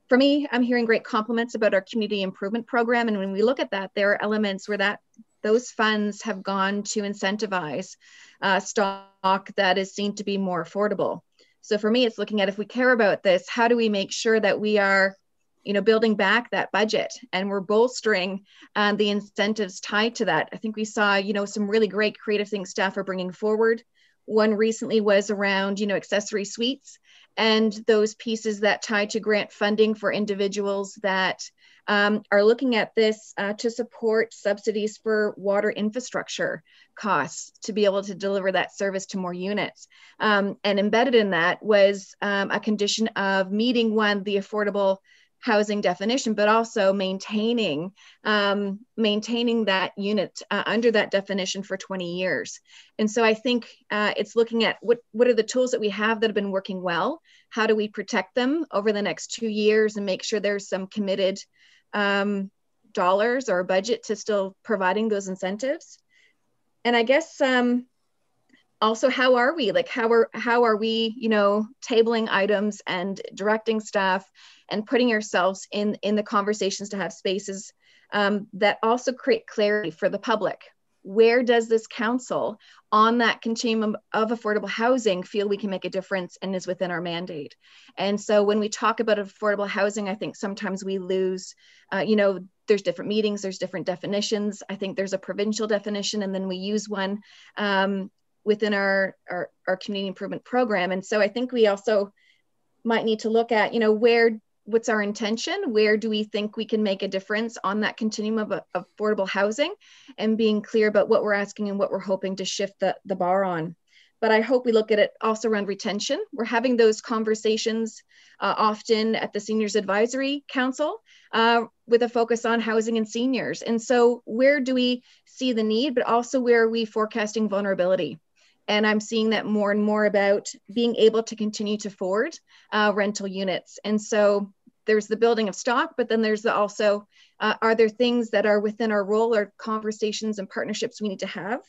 for me, I'm hearing great compliments about our community improvement program. And when we look at that, there are elements where that those funds have gone to incentivize uh, stock that is seen to be more affordable. So for me, it's looking at if we care about this, how do we make sure that we are, you know, building back that budget and we're bolstering um, the incentives tied to that. I think we saw, you know, some really great creative things staff are bringing forward. One recently was around, you know, accessory suites and those pieces that tie to grant funding for individuals that um, are looking at this uh, to support subsidies for water infrastructure costs to be able to deliver that service to more units. Um, and embedded in that was um, a condition of meeting one, the affordable housing definition, but also maintaining um, maintaining that unit uh, under that definition for 20 years. And so I think uh, it's looking at what what are the tools that we have that have been working well. How do we protect them over the next two years and make sure there's some committed um, dollars or a budget to still providing those incentives. And I guess um, also how are we like how are how are we you know tabling items and directing staff and putting ourselves in in the conversations to have spaces um, that also create clarity for the public where does this council on that continuum of affordable housing feel we can make a difference and is within our mandate? And so when we talk about affordable housing i think sometimes we lose uh, you know there's different meetings there's different definitions. I think there's a provincial definition and then we use one um, within our, our our community improvement program. And so i think we also might need to look at you know where what's our intention? Where do we think we can make a difference on that continuum of, of, affordable housing and being clear about what we're asking and what we're hoping to shift the, the bar on? But i hope we look at it also around retention. We're having those conversations uh, often at the seniors advisory council uh, with a focus on housing and seniors. And so where do we see the need but also where are we forecasting vulnerability? And I'm seeing that more and more about being able to continue to forward uh, rental units. And so there's the building of stock, but then there's the also, uh, are there things that are within our role or conversations and partnerships we need to have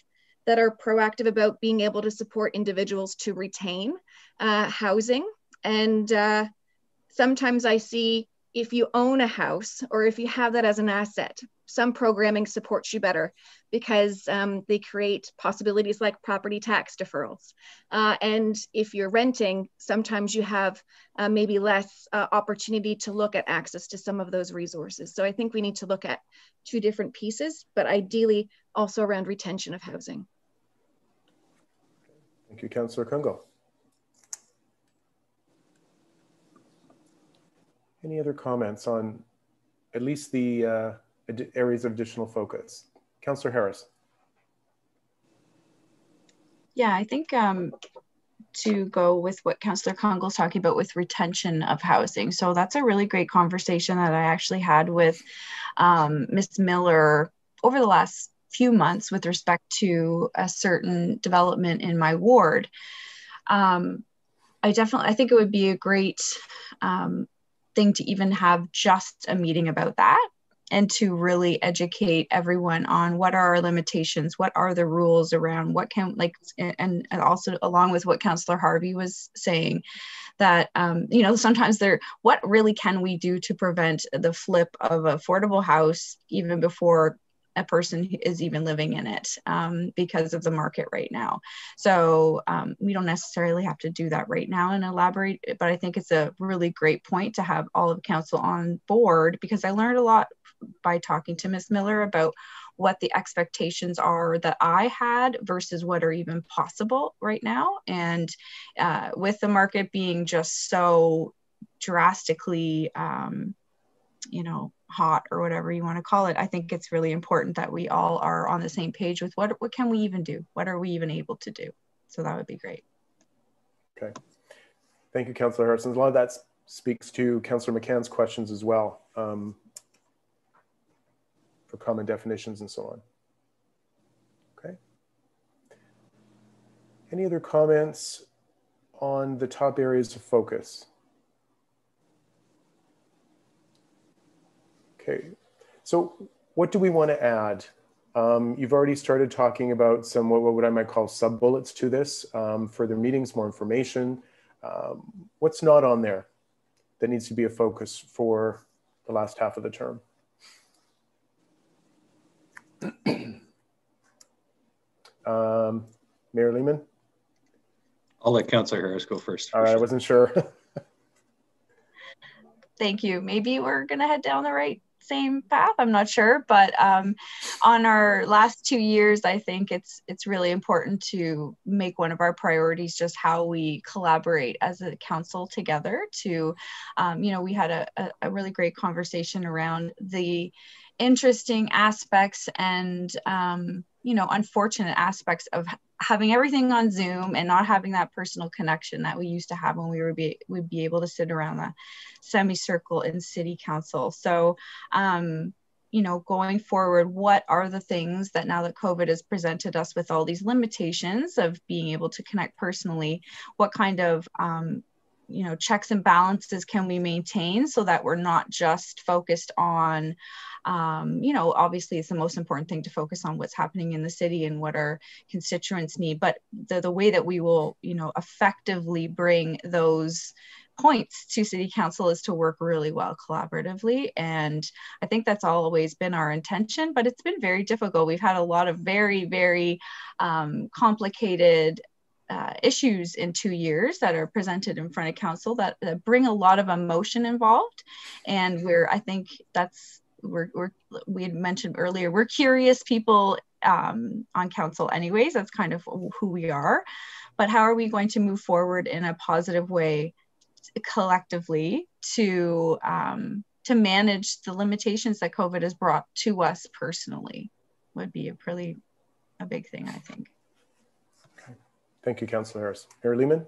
that are proactive about being able to support individuals to retain uh, housing? And uh, sometimes I see if you own a house or if you have that as an asset, some programming supports you better because um, they create possibilities like property tax deferrals. Uh, and if you're renting, sometimes you have uh, maybe less uh, opportunity to look at access to some of those resources. So I think we need to look at two different pieces, but ideally also around retention of housing.
Thank you, Councillor Kungl. Any other comments on at least the uh, areas of additional focus? Councillor Harris.
Yeah, I think um, to go with what Councillor is talking about with retention of housing. So that's a really great conversation that I actually had with um. Miller over the last few months with respect to a certain development in my ward. Um, I definitely, I think it would be a great um, thing to even have just a meeting about that and to really educate everyone on what are our limitations what are the rules around what can like and, and also along with what councillor harvey was saying that um, you know sometimes there what really can we do to prevent the flip of affordable house even before a person is even living in it um, because of the market right now. So um, we don't necessarily have to do that right now and elaborate, but I think it's a really great point to have all of council on board because I learned a lot by talking to Miss Miller about what the expectations are that I had versus what are even possible right now. And uh, with the market being just so drastically, um, you know, hot or whatever you want to call it i think it's really important that we all are on the same page with what what can we even do? What are we even able to do? So that would be great.
Okay. Thank you councillor harrison. A lot of that speaks to councillor mccann's questions as well. Um, common definitions and so on okay any other comments on the top areas of focus? Okay, so what do we want to add? Um, you've already started talking about some what, what I might call sub bullets to this, um, further meetings, more information. Um, what's not on there that needs to be a focus for the last half of the term? (clears throat) um, Mayor Lehman?
I'll let Councillor Harris go first.
All right, I wasn't sure. (laughs)
Thank you. Maybe we're going to head down the right same path i'm not sure but um, on our last two years i think it's it's really important to make one of our priorities just how we collaborate as a council together to um, you know we had a, a, a really great conversation around the interesting aspects and um, you know unfortunate aspects of having everything on zoom and not having that personal connection that we used to have when we were be, would be able to sit around the semicircle in city council. So um, you know going forward what are the things that now that covid has presented us with all these limitations of being able to connect personally what kind of um, you know checks and balances can we maintain so that we're not just focused on um, you know obviously it's the most important thing to focus on what's happening in the city and what our constituents need but the, the way that we will you know effectively bring those points to city council is to work really well collaboratively and i think that's always been our intention but it's been very difficult. We've had a lot of very very um, complicated uh, issues in two years that are presented in front of council that, that, bring a lot of emotion involved and we're i think that's we're, we're we had mentioned earlier we're curious people um, on council anyways that's kind of who we are but how are we going to move forward in a positive way collectively to um, to manage the limitations that covid has brought to us personally would be a pretty a big thing i think
Thank you, Councillor Harris. Mayor Lehman?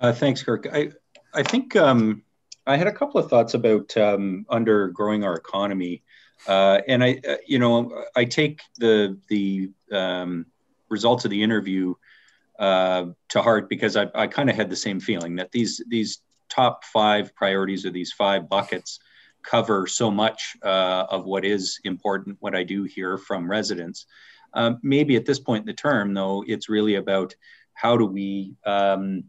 Uh, thanks, Kirk. I, I think um, I had a couple of thoughts about um, under growing our economy. Uh, and I, uh, you know, I take the, the um, results of the interview uh, to heart because I, I kind of had the same feeling that these, these top five priorities or these five buckets cover so much uh, of what is important, what I do hear from residents. Um, maybe at this point in the term, though, it's really about how do we um,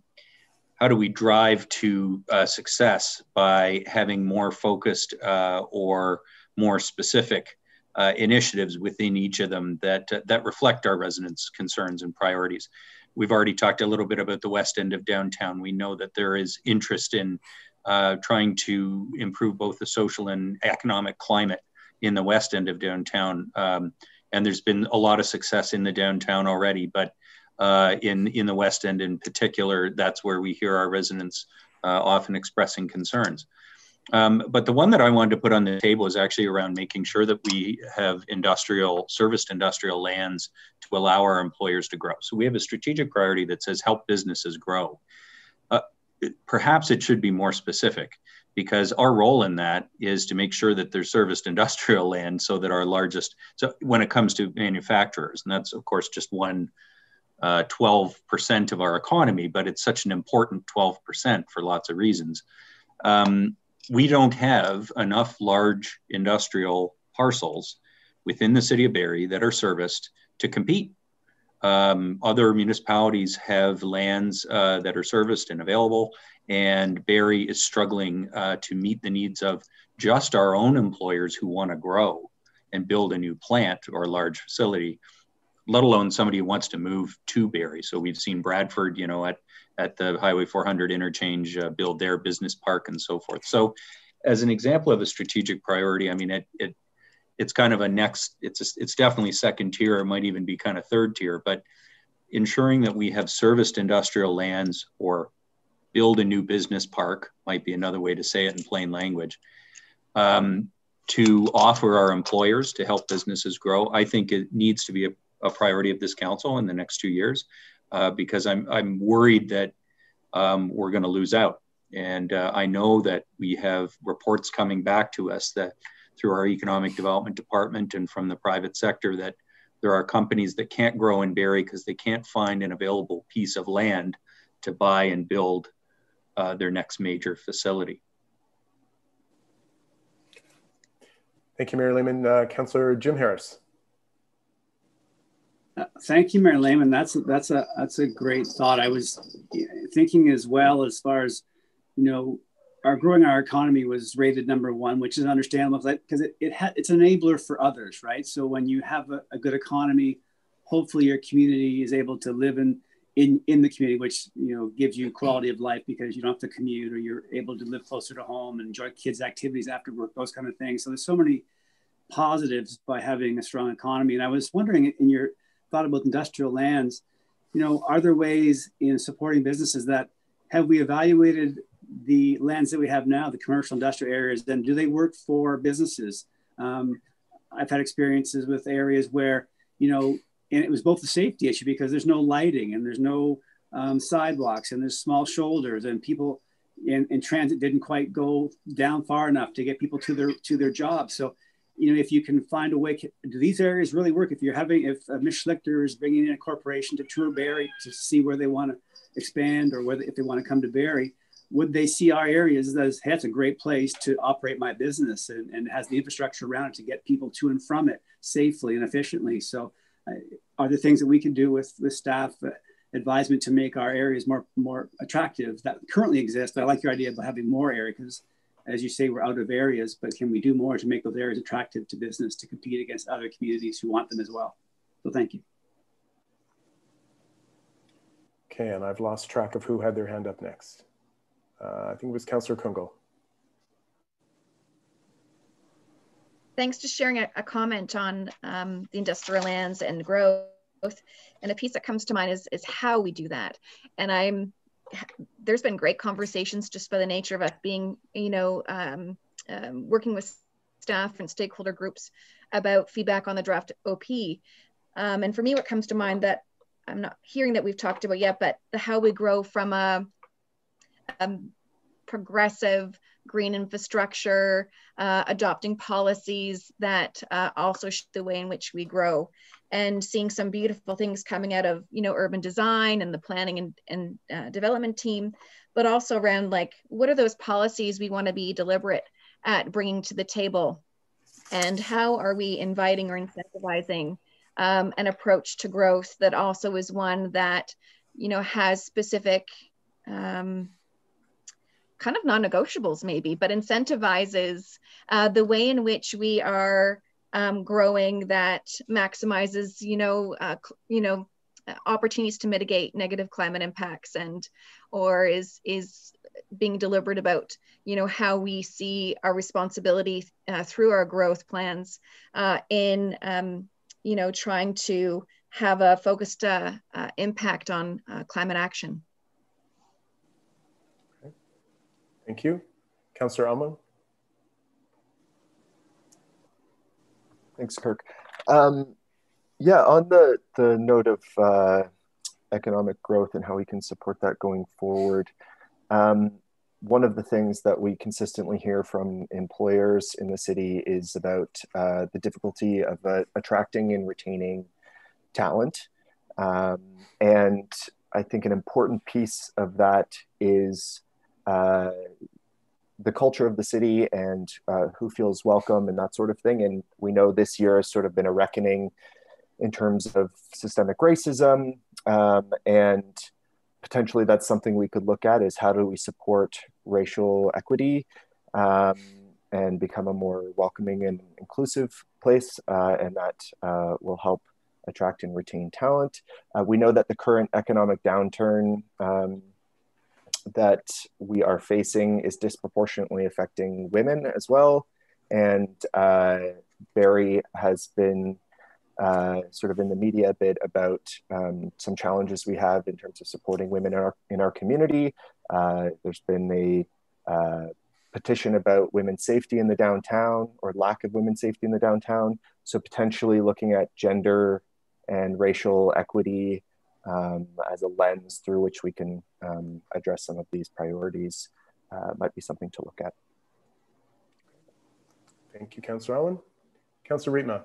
how do we drive to uh, success by having more focused uh, or more specific uh, initiatives within each of them that that reflect our residents' concerns and priorities. We've already talked a little bit about the west end of downtown. We know that there is interest in uh, trying to improve both the social and economic climate in the west end of downtown. Um, and there's been a lot of success in the downtown already, but uh, in in the West End in particular, that's where we hear our residents uh, often expressing concerns. Um, but the one that I wanted to put on the table is actually around making sure that we have industrial, serviced industrial lands to allow our employers to grow. So we have a strategic priority that says help businesses grow. Uh, perhaps it should be more specific because our role in that is to make sure that there's serviced industrial (laughs) land so that our largest so when it comes to manufacturers and that's of course just one uh, 12% of our economy but it's such an important 12% for lots of reasons. Um, we don't have enough large industrial parcels within the city of barrie that are serviced to compete. Um, other municipalities have lands uh, that are serviced and available and Barrie is struggling uh, to meet the needs of just our own employers who want to grow and build a new plant or large facility, let alone somebody who wants to move to Barrie. So we've seen Bradford, you know, at at the Highway 400 interchange, uh, build their business park and so forth. So, as an example of a strategic priority, I mean, it, it it's kind of a next. It's a, it's definitely second tier. It might even be kind of third tier, but ensuring that we have serviced industrial lands or build a new business park, might be another way to say it in plain language, um, to offer our employers to help businesses grow. I think it needs to be a, a priority of this council in the next two years uh, because I'm, I'm worried that um, we're going to lose out. And uh, I know that we have reports coming back to us that through our economic development department and from the private sector that There are companies that can't grow in Barrie because they can't find an available piece of land to buy and build uh, their next major facility.
Thank you, Mayor Lehman. Uh, Councillor Jim Harris.
Uh, thank you, Mayor Lehman. That's that's a that's a great thought. I was thinking as well as far as you know, our growing our economy was rated number one, which is understandable because it, it ha- it's an enabler for others, right? So when you have a, a good economy, hopefully your community is able to live in in in the community, which you know gives you quality of life because you don't have to commute or you're able to live closer to home and enjoy kids' activities after work, those kind of things. So there's so many positives by having a strong economy. And I was wondering in your thought about industrial lands, you know, are there ways in supporting businesses that have we evaluated the lands that we have now, the commercial industrial areas, then do they work for businesses? Um, I've had experiences with areas where, you know, and it was both a safety issue because there's no lighting and there's no um, sidewalks and there's small shoulders and people in, in, transit didn't quite go down far enough to get people to their to their jobs. So, you know, if you can find a way, do these areas really work? If you're having, if uh, Ms. Schlichter is bringing in a corporation to tour Barrie to see where they want to expand or whether if they want to come to Barrie, would they see our areas as that's a great place to operate my business and, and has the infrastructure around it to get people to and from it safely and efficiently? So are there things that we can do with with staff uh, advisement to make our areas more more attractive that currently exist? I like your idea of having more areas because, as you say, we're out of areas, but can we do more to make those areas attractive to business to compete against other communities who want them as well? So thank you.
Okay, and I've lost track of who had their hand up next. Uh, I think it was Councillor Kungl.
thanks to sharing a, a comment on um, the industrial lands and growth. And a piece that comes to mind is, is how we do that. And I'm there's been great conversations just by the nature of us being, you know, um, um, working with staff and stakeholder groups about feedback on the draft OP. Um, and for me, what comes to mind that I'm not hearing that we've talked about yet, but the how we grow from a, a um, progressive green infrastructure, uh, adopting policies that uh, also show the way in which we grow and seeing some beautiful things coming out of, you know, urban design and the planning and, and uh, development team, but also around like, what are those policies we wanna be deliberate at bringing to the table? And how are we inviting or incentivizing um, an approach to growth that also is one that, you know, has specific um, kind of non-negotiables maybe, but incentivizes uh, the way in which we are um, growing that maximizes, you know, uh, you know, opportunities to mitigate negative climate impacts and or is is being deliberate about you know how we see our responsibility uh, through our growth plans uh, in um, you know trying to have a focused uh, uh impact on uh, climate action
Thank you. Councillor Aylwin.
Thanks, Kirk. Um, yeah, on the, the note of uh, economic growth and how we can support that going forward, um, one of the things that we consistently hear from employers in the city is about uh, the difficulty of uh, attracting and retaining talent. Um, and I think an important piece of that is uh, the culture of the city and uh, who feels welcome and that sort of thing. And we know this year has sort of been a reckoning in terms of systemic racism. Um, and potentially that's something we could look at is how do we support racial equity um, and become a more welcoming and inclusive place. Uh, and that uh, will help attract and retain talent. Uh, we know that the current economic downturn um, that we are facing is disproportionately affecting women as well. And uh, Barrie has been uh, sort of in the media a bit about um, some challenges we have in terms of supporting women in our, in our community. Uh, there's been a uh, petition about women's safety in the downtown or lack of women's safety in the downtown. So potentially looking at gender and racial equity um, as a lens through which we can um, address some of these priorities uh, might be something to look at.
Thank you, Councillor Aylwin. Councillor Riepma.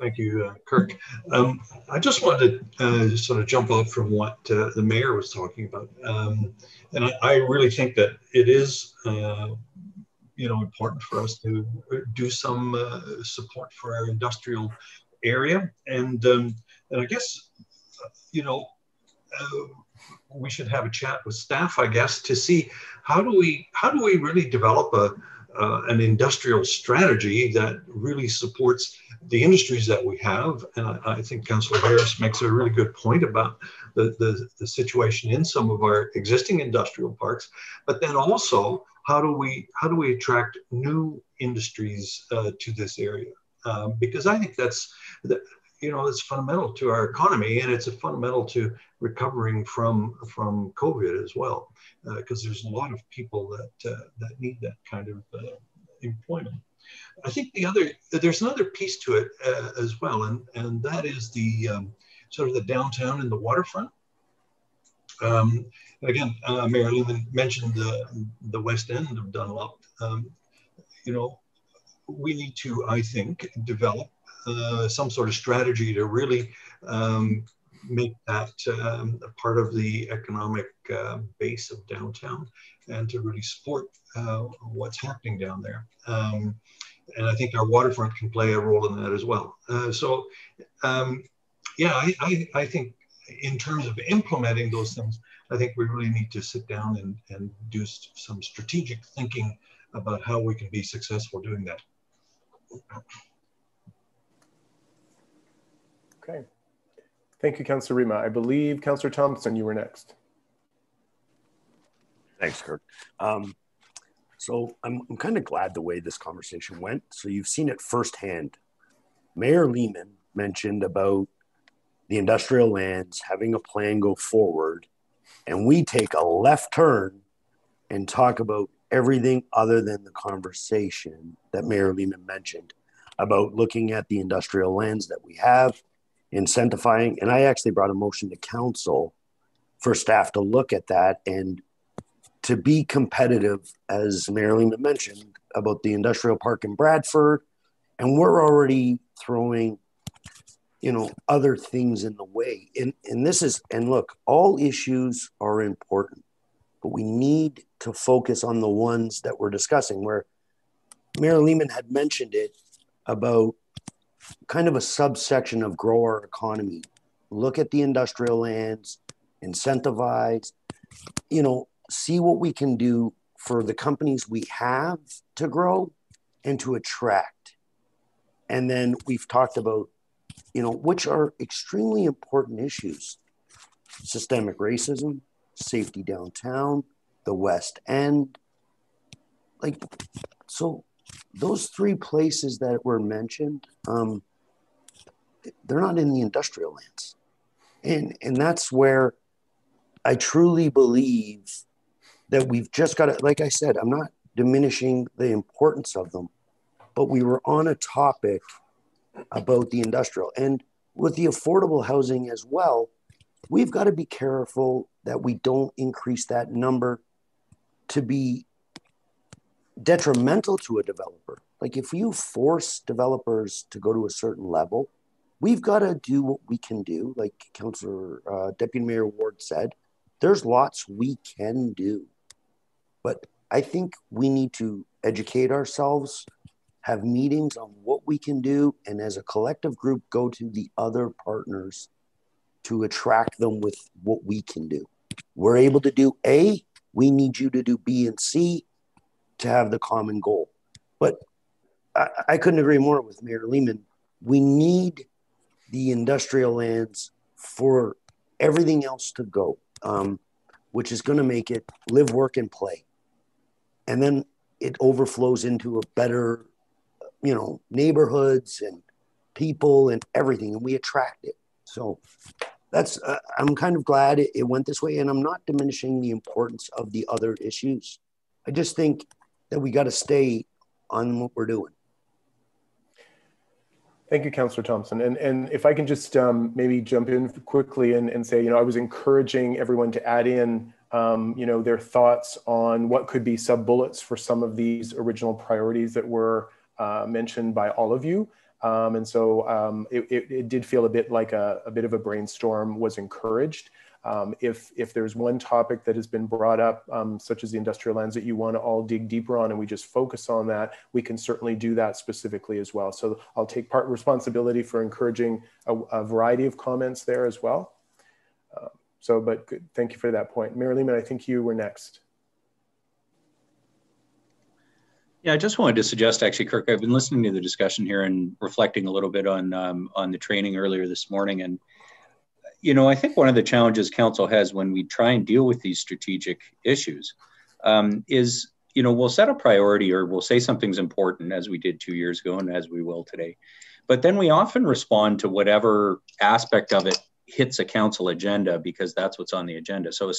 Thank you, uh, Kirk. Um, I just wanted to uh, sort of jump off from what uh, the mayor was talking about. Um, and I, I, really think that it is, uh, you know, important for us to do some uh, support for our industrial area. And, um, and I guess, you know, uh, we should have a chat with staff, I guess, to see how do we how do we really develop a uh, an industrial strategy that really supports the industries that we have. And I, I, think Councillor Harris makes a really good point about the, the, the, situation in some of our existing industrial parks, but then also how do we how do we attract new industries uh, to this area? Um, because I think that's the, you know it's fundamental to our economy and it's a fundamental to recovering from from COVID as well because uh, there's a lot of people that uh, that need that kind of uh, employment. I think the other there's another piece to it uh, as well, and and that is the um, sort of the downtown and the waterfront. Um, again, uh, Lehman mentioned the the west end of Dunlop. Um, you know, we need to, I think, develop uh, some sort of strategy to really um, make that um, a part of the economic uh, base of downtown and to really support uh, what's happening down there. Um, and I think our waterfront can play a role in that as well. Uh, so, um, yeah, I, I, I, think in terms of implementing those things, I think we really need to sit down and, and do some strategic thinking about how we can be successful doing that.
Okay. Thank you, Councillor Riepma. I believe Councillor Thompson, you were next.
Thanks, Kirk. Um, so I'm, I'm kind of glad the way this conversation went. So you've seen it firsthand. Mayor Lehman mentioned about the industrial lands having a plan go forward, and we take a left turn and talk about everything other than the conversation that Mayor Lehman mentioned about looking at the industrial lands that we have incentivizing. And I actually brought a motion to council for staff to look at that and to be competitive, as Mayor Lehman mentioned, about the industrial park in Bradford. And we're already throwing, you know, other things in the way. And, and this is, and look, all issues are important, but we need to focus on the ones that we're discussing, where Mayor Lehman had mentioned it about kind of a subsection of grow our economy. Look at the industrial lands, incentivize, you know, see what we can do for the companies we have to grow and to attract. And then we've talked about, you know, which are extremely important issues systemic racism, safety downtown, the West End Like, so those three places that were mentioned, um, they're not in the industrial lands. And, and that's where I truly believe that we've just got to, like I said, I'm not diminishing the importance of them, but we were on a topic about the industrial. And with the affordable housing as well, we've got to be careful that we don't increase that number to be detrimental to a developer. Like if you force developers to go to a certain level, we've got to do what we can do. Like Councillor uh, Deputy Mayor Ward said, there's lots we can do, but I think we need to educate ourselves, have meetings on what we can do, and as a collective group, go to the other partners to attract them with what we can do. We're able to do A, we need you to do B and C to have the common goal. But I, I couldn't agree more with Mayor Lehman. We need the industrial lands for everything else to go, um, which is going to make it live, work, and play. And then it overflows into a better, you know, neighborhoods and people and everything, and we attract it. So that's, uh, I'm kind of glad it, it went this way, and I'm not diminishing the importance of the other issues. I just think that we got to stay on what we're doing.
Thank you, Councillor Thompson. And, and if I can just um, maybe jump in quickly and, and say, you know, I was encouraging everyone to add in, um, you know, their thoughts on what could be sub bullets for some of these original priorities that were uh, mentioned by all of you. Um, and so um, it, it, it, did feel a bit like a, a bit of a brainstorm was encouraged. Um, if, if there's one topic that has been brought up, um, such as the industrial lens, that you want to all dig deeper on and we just focus on that, we can certainly do that specifically as well. So I'll take part responsibility for encouraging a, a variety of comments there as well. Uh, so, but good. thank you for that point. Mayor Lehman, I think you were next.
Yeah, I just wanted to suggest, actually, Kirk, I've been listening to the discussion here and reflecting a little bit on um, on the training earlier this morning, and you know, I think one of the challenges council has when we try and deal with these strategic issues um, is, you know, we'll set a priority or we'll say something's important as we did two years ago and as we will today. But then we often respond to whatever aspect of it hits a council agenda because that's what's on the agenda. So,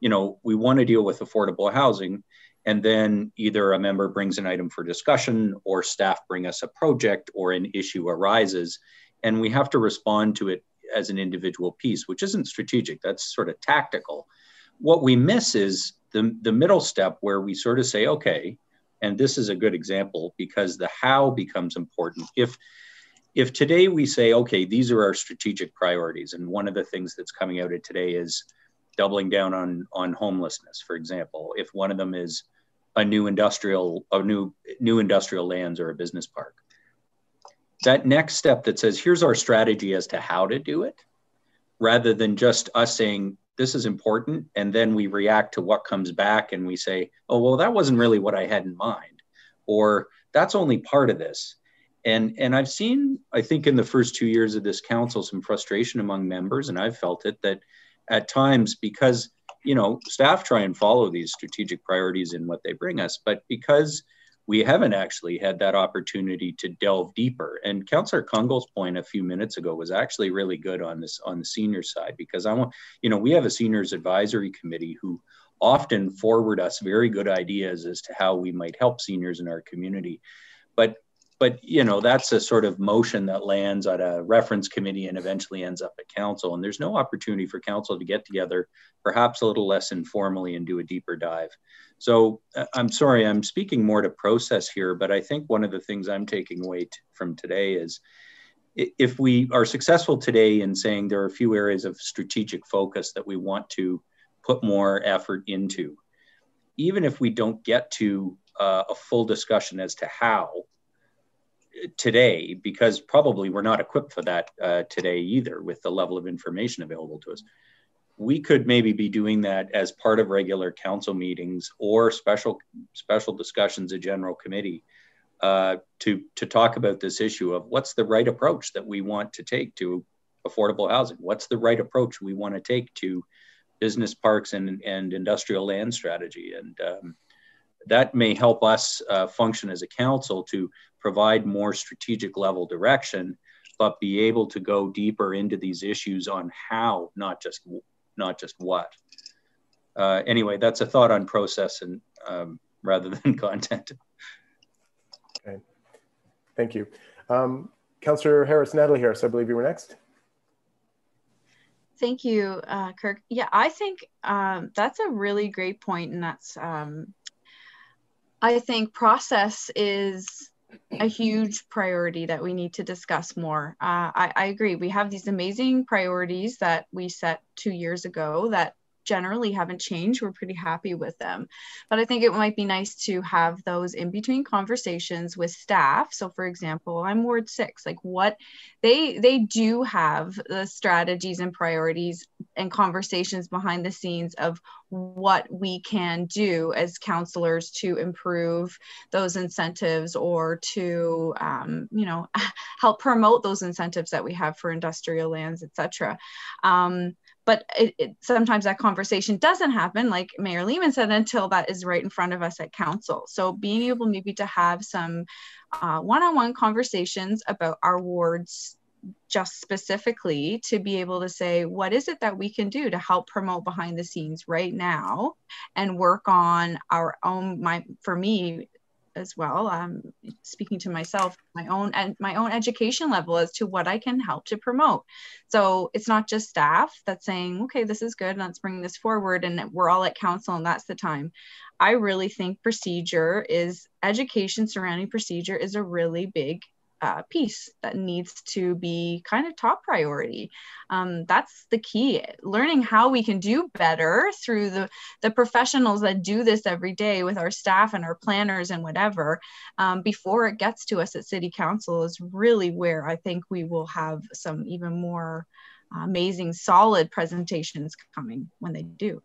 you know, we want to deal with affordable housing. And then either a member brings an item for discussion or staff bring us a project or an issue arises. And we have to respond to it as an individual piece, which isn't strategic, that's sort of tactical. What we miss is the, the middle step where we sort of say, okay, and this is a good example because the how becomes important. If if today we say, okay, these are our strategic priorities, and one of the things that's coming out of today is doubling down on on homelessness, for example. If one of them is a new industrial, a new new industrial lands or a business park, that next step that says, here's our strategy as to how to do it, rather than just us saying, this is important. And then we react to what comes back and we say, oh, well, that wasn't really what I had in mind. Or that's only part of this. And, and I've seen, I think, in the first two years of this council, some frustration among members, and I've felt it that at times, because you know, staff try and follow these strategic priorities in what they bring us, but because we haven't actually had that opportunity to delve deeper. And Councillor Kungl's point a few minutes ago was actually really good on this on the senior side because I want, you know, we have a seniors advisory committee who often forward us very good ideas as to how we might help seniors in our community. But but you know that's a sort of motion that lands at a reference committee and eventually ends up at council. And there's no opportunity for council to get together perhaps a little less informally and do a deeper dive. So uh, i'm sorry i'm speaking more to process here but i think one of the things i'm taking away from today is if we are successful today in saying there are a few areas of strategic focus that we want to put more effort into even if we don't get to uh, a full discussion as to how today because probably we're not equipped for that uh, today either with the level of information available to us. We could maybe be doing that as part of regular council meetings or special special discussions of general committee uh, to to talk about this issue of what's the right approach that we want to take to affordable housing? What's the right approach we want to take to business parks and, and industrial land strategy? And um, that may help us uh, function as a council to provide more strategic level direction, but be able to go deeper into these issues on how, not just not just what. Uh, anyway, that's a thought on process and um, rather (laughs) than content.
Okay, thank you. Um, Councillor Harris, Natalie Harris, I believe you were next.
Thank you, uh, Kirk. Yeah, I think um, that's a really great point, and that's um, I think process is a huge priority that we need to discuss more. Uh, I, I agree. We have these amazing priorities that we set two years ago that generally haven't changed. We're pretty happy with them. But I think it might be nice to have those in between conversations with staff. So for example, I'm Ward 6, like what they they do have the strategies and priorities and conversations behind the scenes of what we can do as counselors to improve those incentives or to um, you know (laughs) help promote those incentives that we have for industrial lands etc um, but it, it, sometimes that conversation doesn't happen like mayor lehman said until that is right in front of us at council. So being able maybe to have some uh, one-on-one conversations about our wards just specifically to be able to say what is it that we can do to help promote behind the scenes right now and work on our own my for me as well um, speaking to myself my own and my own education level as to what i can help to promote. So it's not just staff that's saying okay this is good let's bring this forward and we're all at council and that's the time. I really think procedure is education surrounding procedure is a really big uh, piece that needs to be kind of top priority. Um, that's the key. Learning how we can do better through the, the professionals that do this every day with our staff and our planners and whatever um, before it gets to us at City Council is really where I think we will have some even more amazing, solid presentations coming when they do.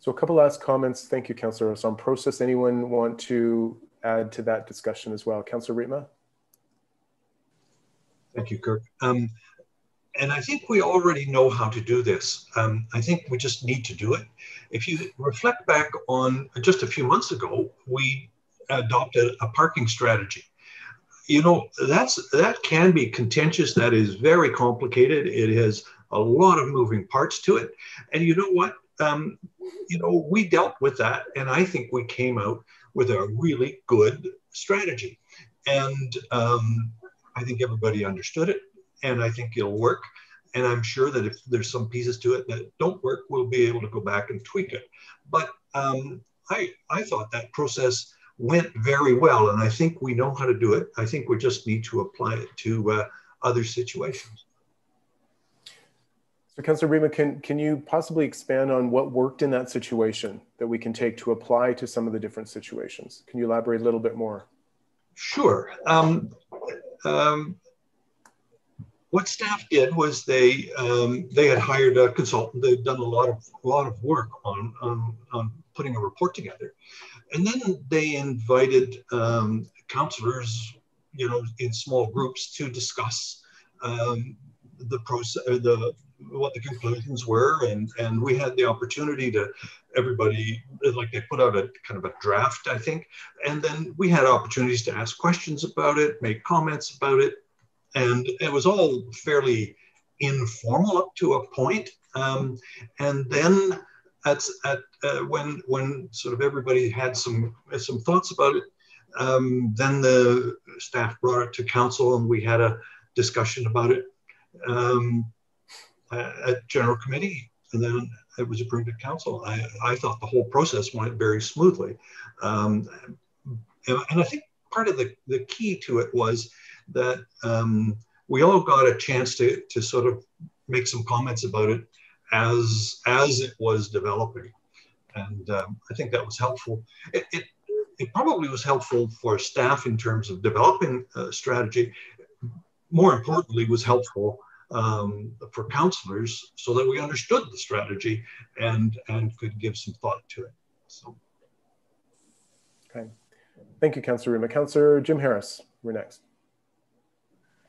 So a couple last comments. Thank you, Councillor. So on process, anyone want to add to that discussion as well? Councillor Riepma?
Thank you, Kirk. Um, and I think we already know how to do this. Um, I think we just need to do it. If you reflect back on just a few months ago, we adopted a parking strategy. You know, that's that can be contentious. That is very complicated. It has a lot of moving parts to it. And you know what? um, you know, we dealt with that, and I think we came out with a really good strategy. And um, I think everybody understood it, and I think it'll work. And I'm sure that if there's some pieces to it that don't work, we'll be able to go back and tweak it. But um, I, I thought that process went very well, and I think we know how to do it. I think we just need to apply it to uh, other situations.
Councillor Riepma, can, can you possibly expand on what worked in that situation that we can take to apply to some of the different situations? Can you elaborate a little bit more?
Sure. Um, um, what staff did was they um, they had hired a consultant. They'd done a lot of a lot of work on, on, on putting a report together, and then they invited um, councillors, you know, in small groups to discuss um, the process, the what the conclusions were, and and we had the opportunity to everybody like they put out a kind of a draft, I think, and then we had opportunities to ask questions about it, make comments about it, and it was all fairly informal up to a point, um, and then at, at uh, when when sort of everybody had some some thoughts about it, um, then the staff brought it to council, and we had a discussion about it. Um, at general committee, and then it was approved at council. I, I thought the whole process went very smoothly. Um, and, and, I think part of the, the key to it was that um, we all got a chance to, to sort of make some comments about it as, as it was developing. And um, I think that was helpful. It, it, it, probably was helpful for staff in terms of developing a strategy. More importantly, was helpful um, for councillors so that we understood the strategy and, and could give some thought to it. So.
Okay. Thank you, Councillor Riepma. Councillor Jim Harris, we're next.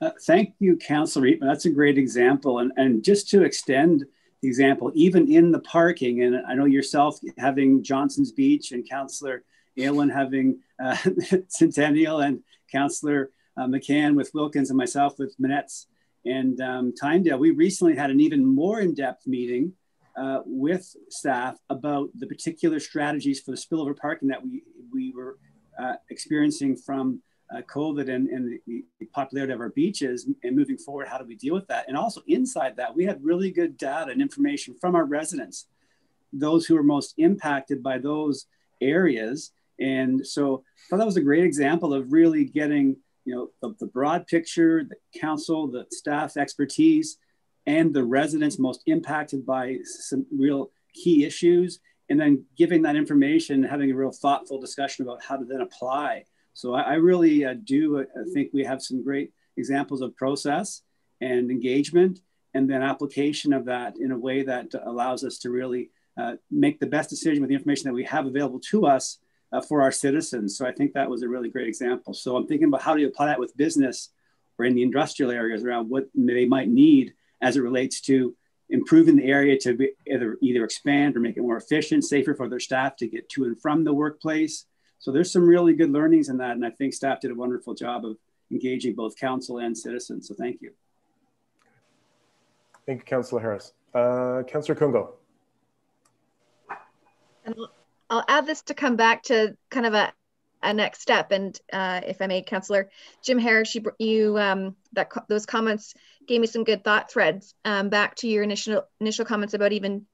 Uh, thank you, Councillor Riepma. That's a great example. And, and just to extend the example, even in the parking, and I know yourself having Johnson's Beach and Councillor Aylwin having uh, (laughs) Centennial and Councillor uh, McCann with Wilkins and myself with Minet's and um, we recently had an even more in-depth meeting uh, with staff about the particular strategies for the spillover parking that we, we were uh, experiencing from uh, COVID and, and the, the, popularity of our beaches and moving forward, how do we deal with that? And also inside that, we had really good data and information from our residents, those who were most impacted by those areas. And so I thought that was a great example of really getting you know, the, the broad picture, the council, the staff expertise, and the residents most impacted by some real key issues, and then giving that information, having a real thoughtful discussion about how to then apply. So I, I really uh, do uh, think we have some great examples of process and engagement, and then application of that in a way that allows us to really uh, make the best decision with the information that we have available to us uh, for our citizens. So I think that was a really great example. So I'm thinking about how do you apply that with business or in the industrial areas around what they might need as it relates to improving the area to be either, either expand or make it more efficient, safer for their staff to get to and from the workplace. So there's some really good learnings in that. And I think staff did a wonderful job of engaging both council and citizens. So thank you.
Thank you, Councillor Harris. Uh, Councillor Kungl.
I'll add this to come back to kind of a, a next step. And uh, if I may, Councillor Jim Harris, you, you um, that those comments gave me some good thought threads um, back to your initial initial comments about even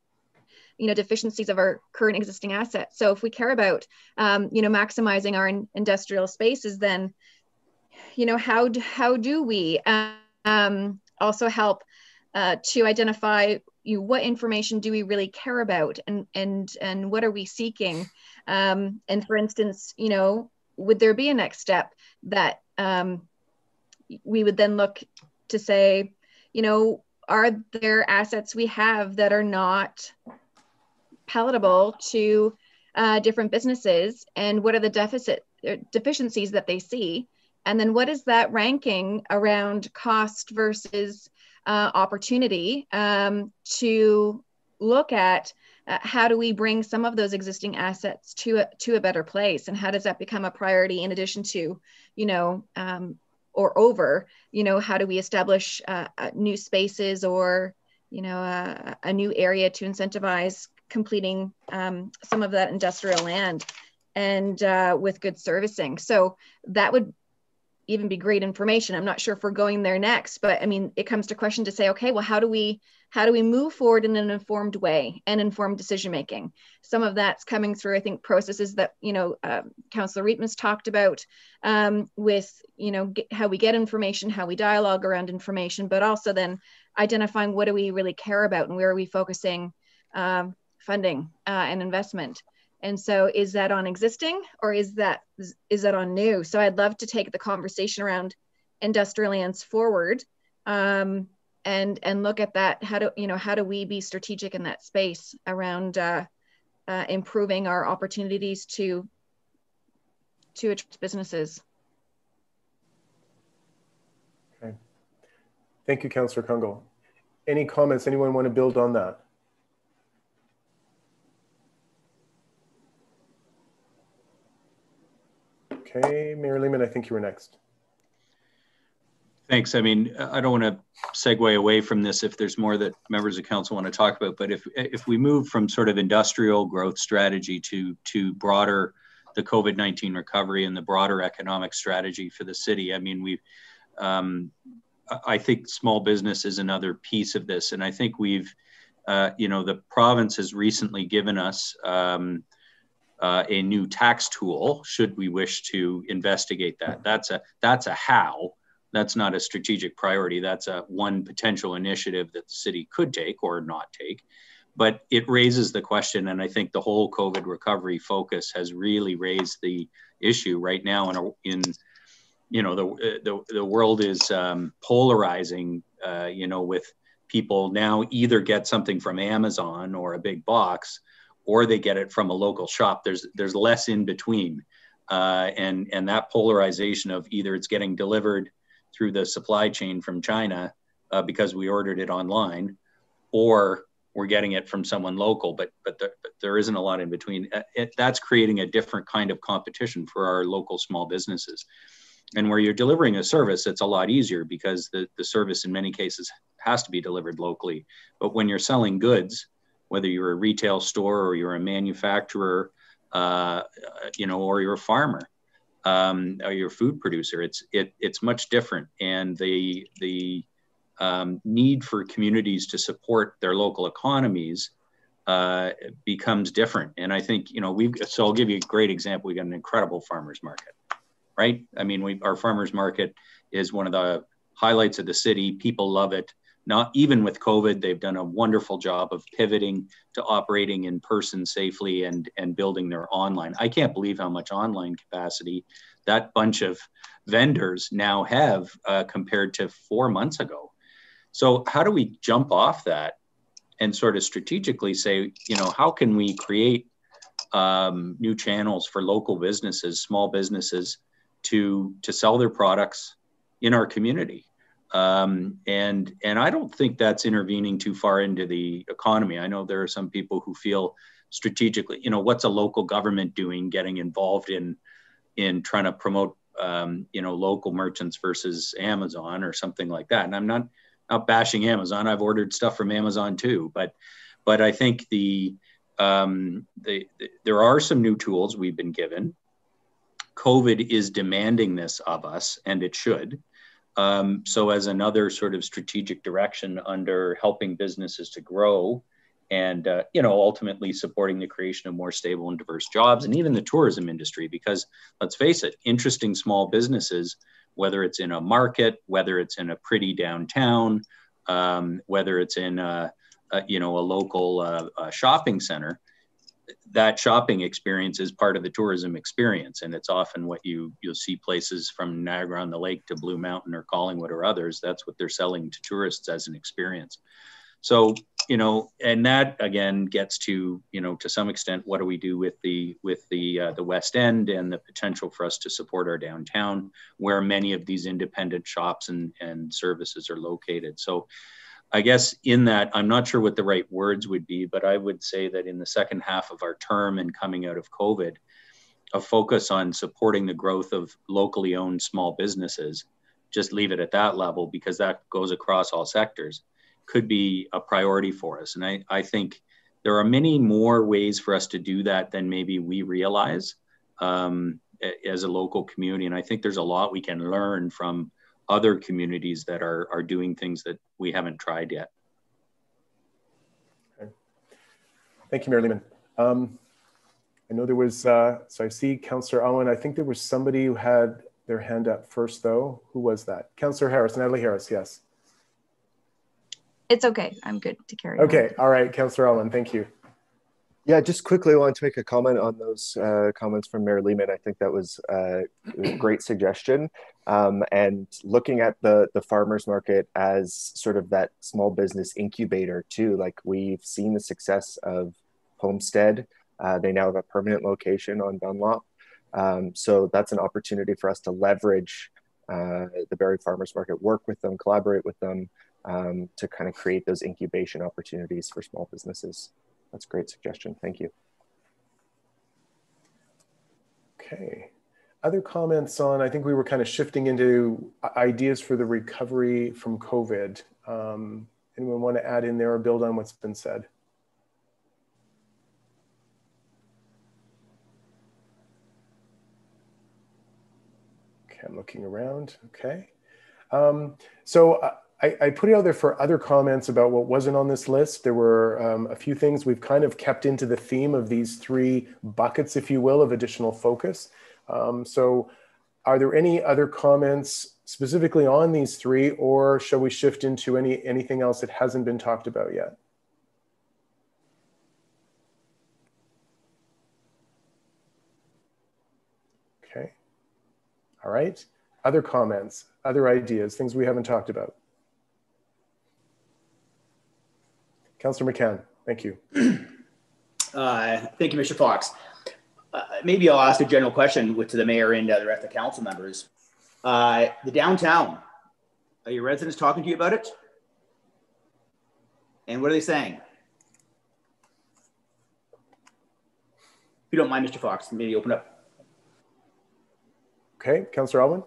you know deficiencies of our current existing assets. So if we care about um, you know maximizing our in, industrial spaces, then you know, how do, how do we um, also help uh, to identify you know, what information do we really care about? And and and what are we seeking? Um, and for instance you know would there be a next step that um, we would then look to say you know are there assets we have that are not palatable to uh, different businesses? And what are the deficit uh, deficiencies that they see? And then what is that ranking around cost versus uh, opportunity um, to look at uh, how do we bring some of those existing assets to a, to a better place? And how does that become a priority in addition to you know um, or over? You know how do we establish uh, uh new spaces or you know uh, a new area to incentivize completing um, some of that industrial land and uh, with good servicing? So that would even be great information. I'm not sure if we're going there next, but I mean, it comes to question to say, okay, well, how do we how do we move forward in an informed way and informed decision making? Some of that's coming through, I think, processes that you know, uh, Councillor Riepma's talked about um, with you know get, how we get information, how we dialogue around information, but also then identifying what do we really care about and where are we focusing um, funding uh, and investment. And so is that on existing or is that is that on new? So I'd love to take the conversation around industrial lands forward um, and and look at that. How do you know how do we be strategic in that space around uh, uh, improving our opportunities to to attract businesses?
Okay. Thank you, Councillor Kungl. Any comments? Anyone want to build on that? Okay, Mayor Lehman, I think you were next.
Thanks. I mean, I don't want to segue away from this if there's more that members of council want to talk about, but if if we move from sort of industrial growth strategy to to broader the COVID-19 recovery and the broader economic strategy for the city, I mean, we um, I think small business is another piece of this, and I think we've, uh, you know, the province has recently given us um, uh, a new tax tool should we wish to investigate that. That's a that's a how. That's not a strategic priority. That's a one potential initiative that the city could take or not take. But it raises the question, and I think the whole COVID recovery focus has really raised the issue right now. In, a, in you know, the the, the world is um, polarizing. Uh, you know, with people now either get something from Amazon or a big box, or they get it from a local shop. There's there's less in between, uh, and and that polarization of either it's getting delivered through the supply chain from China uh, because we ordered it online, or we're getting it from someone local. But but, there, but there isn't a lot in between. Uh, it, that's creating a different kind of competition for our local small businesses. And where you're delivering a service, it's a lot easier because the, the service in many cases has to be delivered locally. But when you're selling goods, whether you're a retail store or you're a manufacturer, uh, you know, or you're a farmer, um, or you're a food producer. It's it it's much different, and the the um, need for communities to support their local economies uh, becomes different. And I think you know we've so I'll give you a great example. We got an incredible farmers market, right? I mean, we our farmers market is one of the highlights of the city. People love it not even with COVID, they've done a wonderful job of pivoting to operating in person safely and, and building their online. I can't believe how much online capacity that bunch of vendors now have uh, compared to four months ago. So, how do we jump off that and sort of strategically say, you know, how can we create um, new channels for local businesses, small businesses, to to sell their products in our community? Um, and and I don't think that's intervening too far into the economy. I know there are some people who feel strategically, you know, what's a local government doing, getting involved in in trying to promote, um, you know, local merchants versus Amazon or something like that. And I'm not not bashing Amazon. I've ordered stuff from Amazon too, but but I think the um, the, the there are some new tools we've been given. COVID is demanding this of us, and it should. Um, so, as another sort of strategic direction under helping businesses to grow, and uh, you know, ultimately supporting the creation of more stable and diverse jobs, and even the tourism industry, because let's face it, interesting small businesses whether it's in a market, whether it's in a pretty downtown, um, whether it's in a, a, you know a local uh, a shopping center that shopping experience is part of the tourism experience. And it's often what you you'll see places from niagara on the lake to blue mountain or collingwood or others. That's what they're selling to tourists as an experience. So you know and that again gets to you know to some extent what do we do with the with the uh, the west end and the potential for us to support our downtown where many of these independent shops and and services are located. So I guess in that, I'm not sure what the right words would be, but I would say that in the second half of our term and coming out of COVID, a focus on supporting the growth of locally owned small businesses, just leave it at that level because that goes across all sectors, could be a priority for us. And I, I think there are many more ways for us to do that than maybe we realize um, as a local community. And I think there's a lot we can learn from other communities that are, are doing things that we haven't tried yet.
Okay. Thank you, Mayor Lehman. Um, I know there was, uh, so I see Councillor Owen. I think there was somebody who had their hand up first though. Who was that? Councillor Harris, Natalie Harris, yes.
It's okay. I'm good to carry
Okay, on. all right, Councillor Owen, thank you.
Yeah, just quickly, I wanted to make a comment on those uh, comments from Mayor Lehman. I think that was uh, a great suggestion. Um, and looking at the the farmers market as sort of that small business incubator too. Like we've seen the success of Homestead. Uh, they now have a permanent location on Dunlop. Um, so that's an opportunity for us to leverage uh, the Barrie Farmers Market, work with them, collaborate with them um, to kind of create those incubation opportunities for small businesses. That's a great suggestion. Thank you.
Okay. Other comments on, I think we were kind of shifting into ideas for the recovery from COVID. Um, anyone want to add in there or build on what's been said? Okay, I'm looking around. Okay. Um, so uh, I, I, put it out there for other comments about what wasn't on this list. There were um, a few things we've kind of kept into the theme of these three buckets, if you will, of additional focus. Um, so are there any other comments specifically on these three, or shall we shift into any anything else that hasn't been talked about yet? Okay. All right. Other comments, other ideas, things we haven't talked about. Councillor McCann, thank you. (clears throat)
Uh, thank you, Mr. Fox. Uh, maybe I'll ask a general question with, to the mayor and uh, the rest of the council members. Uh, the downtown, are your residents talking to you about it? And what are they saying? If you don't mind, Mr. Fox, maybe open up.
Okay, Councillor Aylwin.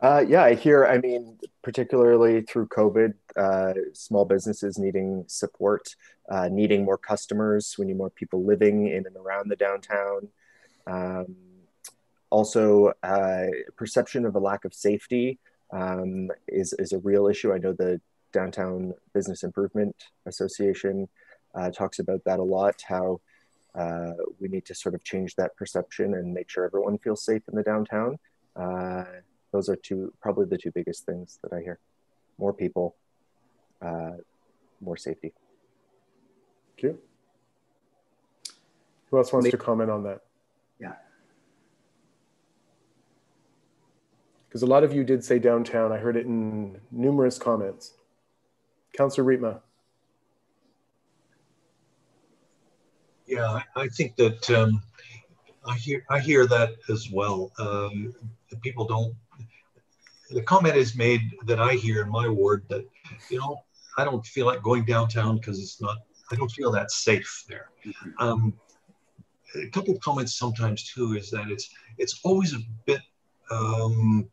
Uh, yeah, I hear. I mean, particularly through COVID, uh, small businesses needing support, uh, needing more customers. We need more people living in and around the downtown. Um, also, uh, perception of a lack of safety um, is is a real issue. I know the Downtown Business Improvement Association uh, talks about that a lot. How uh, we need to sort of change that perception and make sure everyone feels safe in the downtown those are two probably the two biggest things that I hear. More people, uh, more safety.
Thank you. Who else wants Maybe. to comment on that?
Yeah.
Because a lot of you did say downtown. I heard it in numerous comments. Councillor Riepma.
Yeah, I think that um, I hear I hear that as well. Um, people don't the comment is made that I hear in my ward that, you know, I don't feel like going downtown because it's not, I don't feel that safe there. Mm-hmm. Um, a couple of comments sometimes too is that it's it's always a bit um,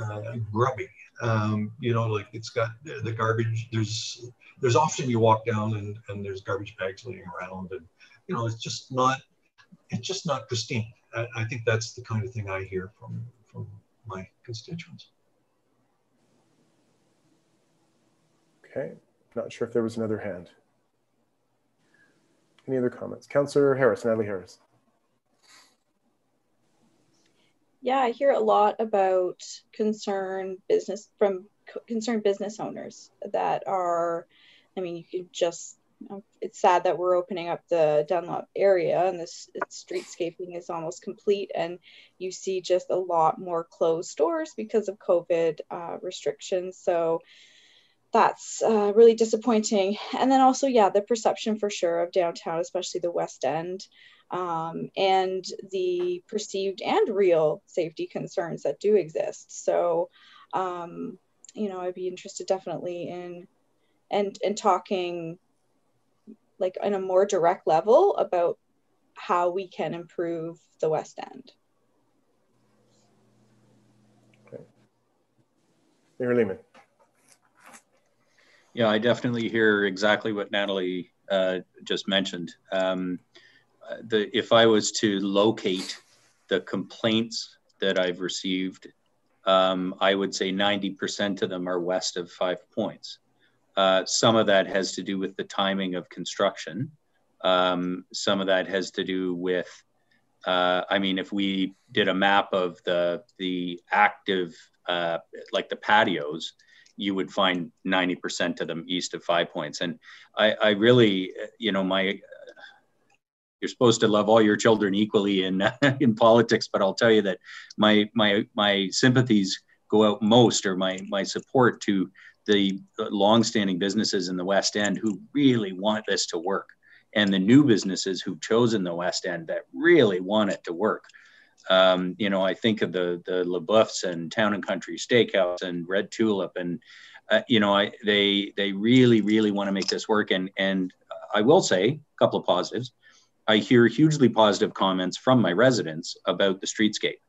uh, grubby. Um, you know, like it's got the garbage. There's there's often you walk down and, and there's garbage bags laying around, and you know it's just not it's just not pristine. I, I think that's the kind of thing I hear from from my constituents.
Okay, not sure if there was another hand. Any other comments? Councillor Harris, Natalie Harris.
yeah, I hear a lot about concern business from concerned business owners that are, I mean, you could just, it's sad that we're opening up the Dunlop area and this streetscaping is almost complete. And you see just a lot more closed stores because of COVID uh, restrictions. So that's uh, really disappointing. And then also, yeah, the perception for sure of downtown, especially the West End, um, and the perceived and real safety concerns that do exist. So, um, you know, I'd be interested definitely in and and talking like on a more direct level about how we can improve the West End.
Okay. Mayor Lehman.
Yeah, I definitely hear exactly what Natalie uh, just mentioned. Um, the, if I was to locate the complaints that I've received um, I would say 90% of them are west of five points. Uh, some of that has to do with the timing of construction. Um, some of that has to do with, uh, I mean, if we did a map of the the active, uh, like the patios, you would find 90% of them east of Five Points. And I, I really, you know, my you're supposed to love all your children equally in (laughs) in politics, but I'll tell you that my my my sympathies go out most, or my my support to the longstanding businesses in the West End who really want this to work, and the new businesses who've chosen the West End that really want it to work. Um, you know, I think of the the LeBoeufs and Town and Country Steakhouse and Red Tulip, and uh, you know, I they they really really want to make this work. And and I will say a couple of positives. I hear hugely positive comments from my residents about the streetscape.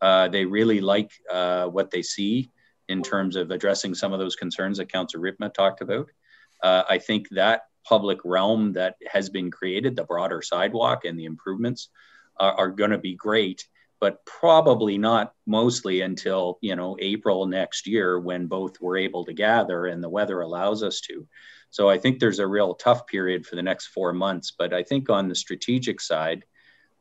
Uh, they really like uh, what they see in terms of addressing some of those concerns that Councillor Riepma talked about. Uh, I think that public realm that has been created, the broader sidewalk and the improvements, are, are going to be great, but probably not mostly until you know April next year when both we're able to gather and the weather allows us to. So I think there's a real tough period for the next four months. But I think on the strategic side,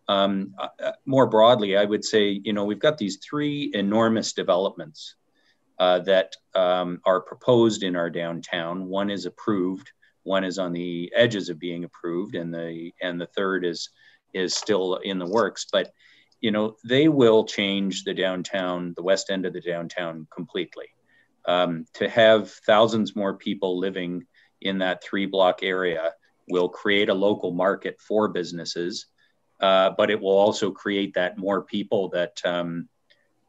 um, uh, uh, more broadly, I would say, you know, we've got these three enormous developments uh, that um, are proposed in our downtown. One is approved, one is on the edges of being approved, and the and the third is is still in the works. But you know, they will change the downtown, the west end of the downtown completely. Um, to have thousands more people living in that three block area will create a local market for businesses, uh, but it will also create that more people that um,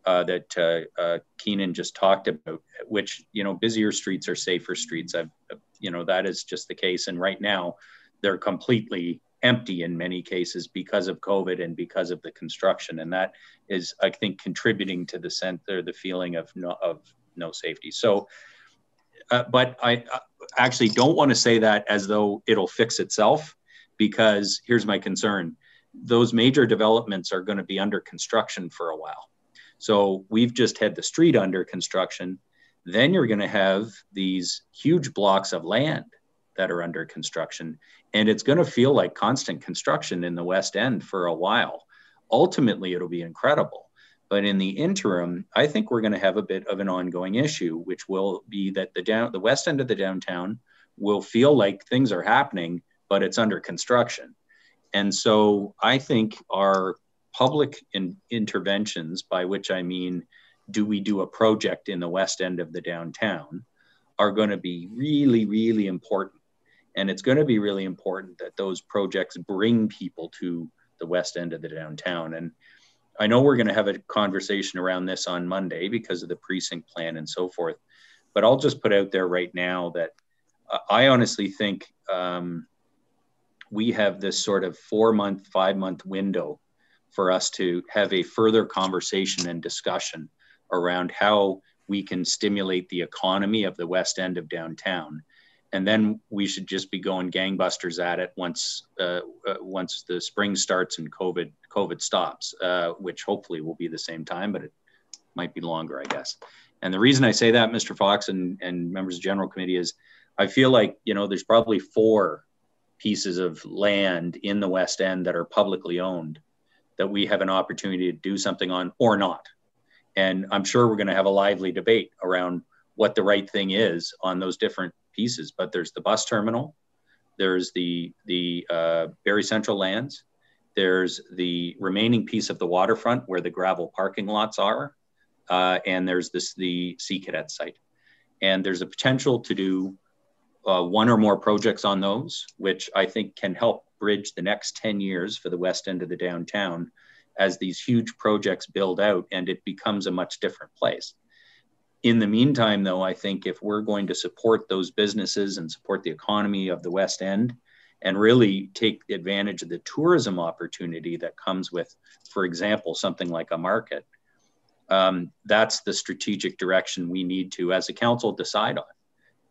uh, that uh, uh Keenan just talked about. Which you know, busier streets are safer streets. I've you know that is just the case, and right now they're completely empty in many cases because of COVID and because of the construction, and that is, I think, contributing to the center the feeling of no, of no safety. So uh, but I actually don't want to say that as though it'll fix itself, because here's my concern: those major developments are going to be under construction for a while. So we've just had the street under construction. Then you're going to have these huge blocks of land that are under construction, and it's going to feel like constant construction in the West End for a while. Ultimately, it'll be incredible but in the interim, I think we're going to have a bit of an ongoing issue, which will be that the down the west end of the downtown will feel like things are happening, but it's under construction. And so I think our public in, interventions, by which I mean, do we do a project in the west end of the downtown, are going to be really, really important. And it's going to be really important that those projects bring people to the west end of the downtown. And I know we're going to have a conversation around this on Monday because of the precinct plan and so forth. But I'll just put out there right now that uh, I honestly think um, we have this sort of four month, five month window for us to have a further conversation and discussion around how we can stimulate the economy of the west end of downtown and then we should just be going gangbusters at it once uh, uh, once the spring starts and COVID COVID stops, uh, which hopefully will be the same time, but it might be longer, I guess. And the reason I say that, Mr. Fox and, and members of General Committee, is I feel like you know there's probably four pieces of land in the West End that are publicly owned that we have an opportunity to do something on or not. And I'm sure we're going to have a lively debate around what the right thing is on those different pieces. But there's the bus terminal, there's the the uh, Barrie Central lands, there's the remaining piece of the waterfront where the gravel parking lots are, uh, and there's this the Sea Cadet site. And there's a potential to do uh, one or more projects on those, which I think can help bridge the next 10 years for the west end of the downtown as these huge projects build out and it becomes a much different place. In the meantime, though, I think if we're going to support those businesses and support the economy of the West End and really take advantage of the tourism opportunity that comes with, for example, something like a market, um, that's the strategic direction we need to, as a council, decide on.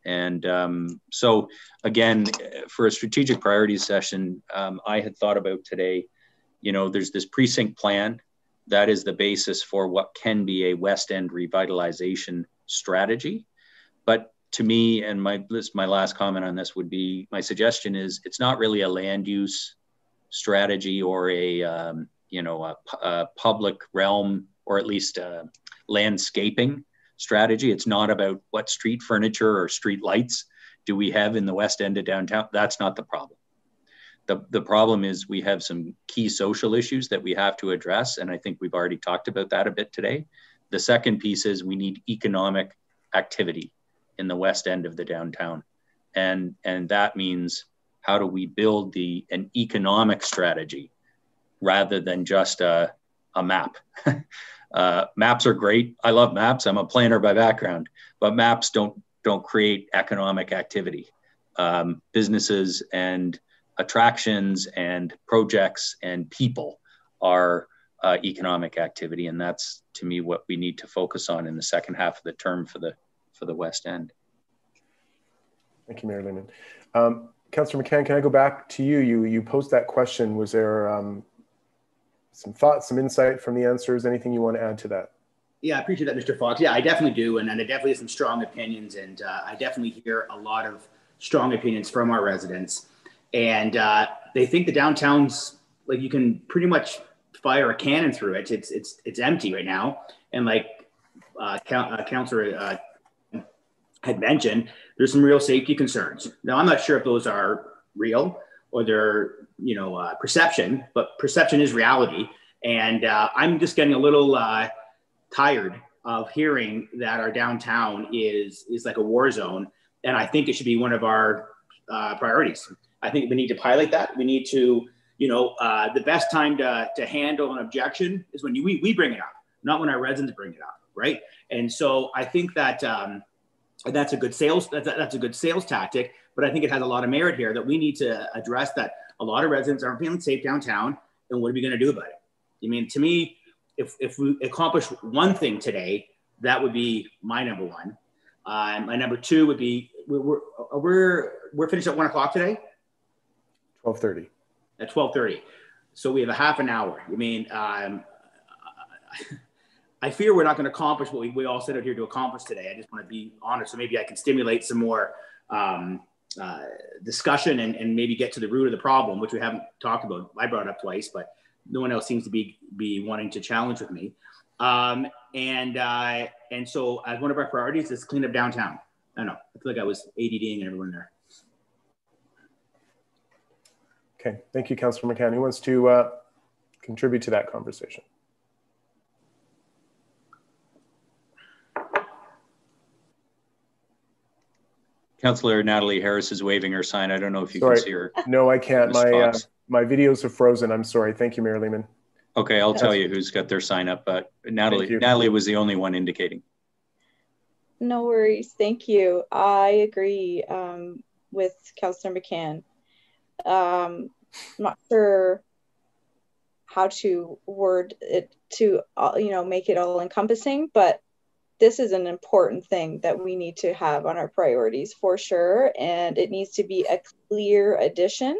And um, so, again, for a strategic priorities session, um, I had thought about today, you know, there's this precinct plan that is the basis for what can be a West End revitalization strategy. But to me, and my this my last comment on this would be my suggestion is it's not really a land use strategy or a um, you know a, a, public realm or at least landscaping strategy. It's not about what street furniture or street lights do we have in the west end of downtown. That's not the problem. The, the problem is we have some key social issues that we have to address. And I think we've already talked about that a bit today. The second piece is we need economic activity in the west end of the downtown. And, and that means how do we build the, an economic strategy rather than just a, a map? (laughs) Uh, maps are great. I love maps. I'm a planner by background, but maps don't don't create economic activity. Um, businesses and attractions and projects and people are uh, economic activity, and that's to me what we need to focus on in the second half of the term for the for the West End.
Thank you, Mayor Lehman. Um, Councillor McCann, can I go back to you? You you posed that question. Was there um, some thoughts, some insight from the answers. Anything you want to add to that?
Yeah, I appreciate that, Mr. Fox. Yeah, I definitely do, and, and I definitely have some strong opinions, and uh, I definitely hear a lot of strong opinions from our residents, and uh, they think the downtown's like you can pretty much fire a cannon through it. It's it's it's empty right now, and like uh, uh, Councillor uh, had mentioned, there's some real safety concerns. Now, I'm not sure if those are real or they're you know uh, perception, but perception is reality. And uh, I'm just getting a little uh, tired of hearing that our downtown is is like a war zone, and I think it should be one of our uh, priorities. I think we need to pilot that. We need to, you know, uh, the best time to, to handle an objection is when you, we, we bring it up, not when our residents bring it up, right? And so I think that um, that's a good sales that's, that's a good sales tactic, but I think it has a lot of merit here that we need to address that a lot of residents aren't feeling safe downtown. And what are we going to do about it? I mean, to me, if, if we accomplish one thing today, that would be my number one. Uh, my number two would be we're, we're, we're, finished at one o'clock today.
1230.
At 1230. So we have a half an hour. I mean, um, I fear we're not going to accomplish what we, we all set out here to accomplish today. I just want to be honest. So maybe I can stimulate some more um, uh, discussion and, and maybe get to the root of the problem, which we haven't talked about. I brought up twice, but no one else seems to be be wanting to challenge with me. Um, and uh, and so as one of our priorities is clean up downtown. I don't know. I feel like I was ADDing everyone there.
Okay, thank you, Councillor McCann. Who wants to uh, contribute to that conversation?
Councillor Natalie Harris is waving her sign. I don't know if you sorry. can see her.
No, I can't. My uh, my videos are frozen. I'm sorry. Thank you, Mayor Lehman.
Okay, I'll tell you who's got their sign up. But Natalie, Natalie was the only one indicating.
No worries. Thank you. I agree um, with Councillor McCann. Um, I'm not sure how to word it to uh, you know make it all encompassing, but this is an important thing that we need to have on our priorities for sure. And it needs to be a clear addition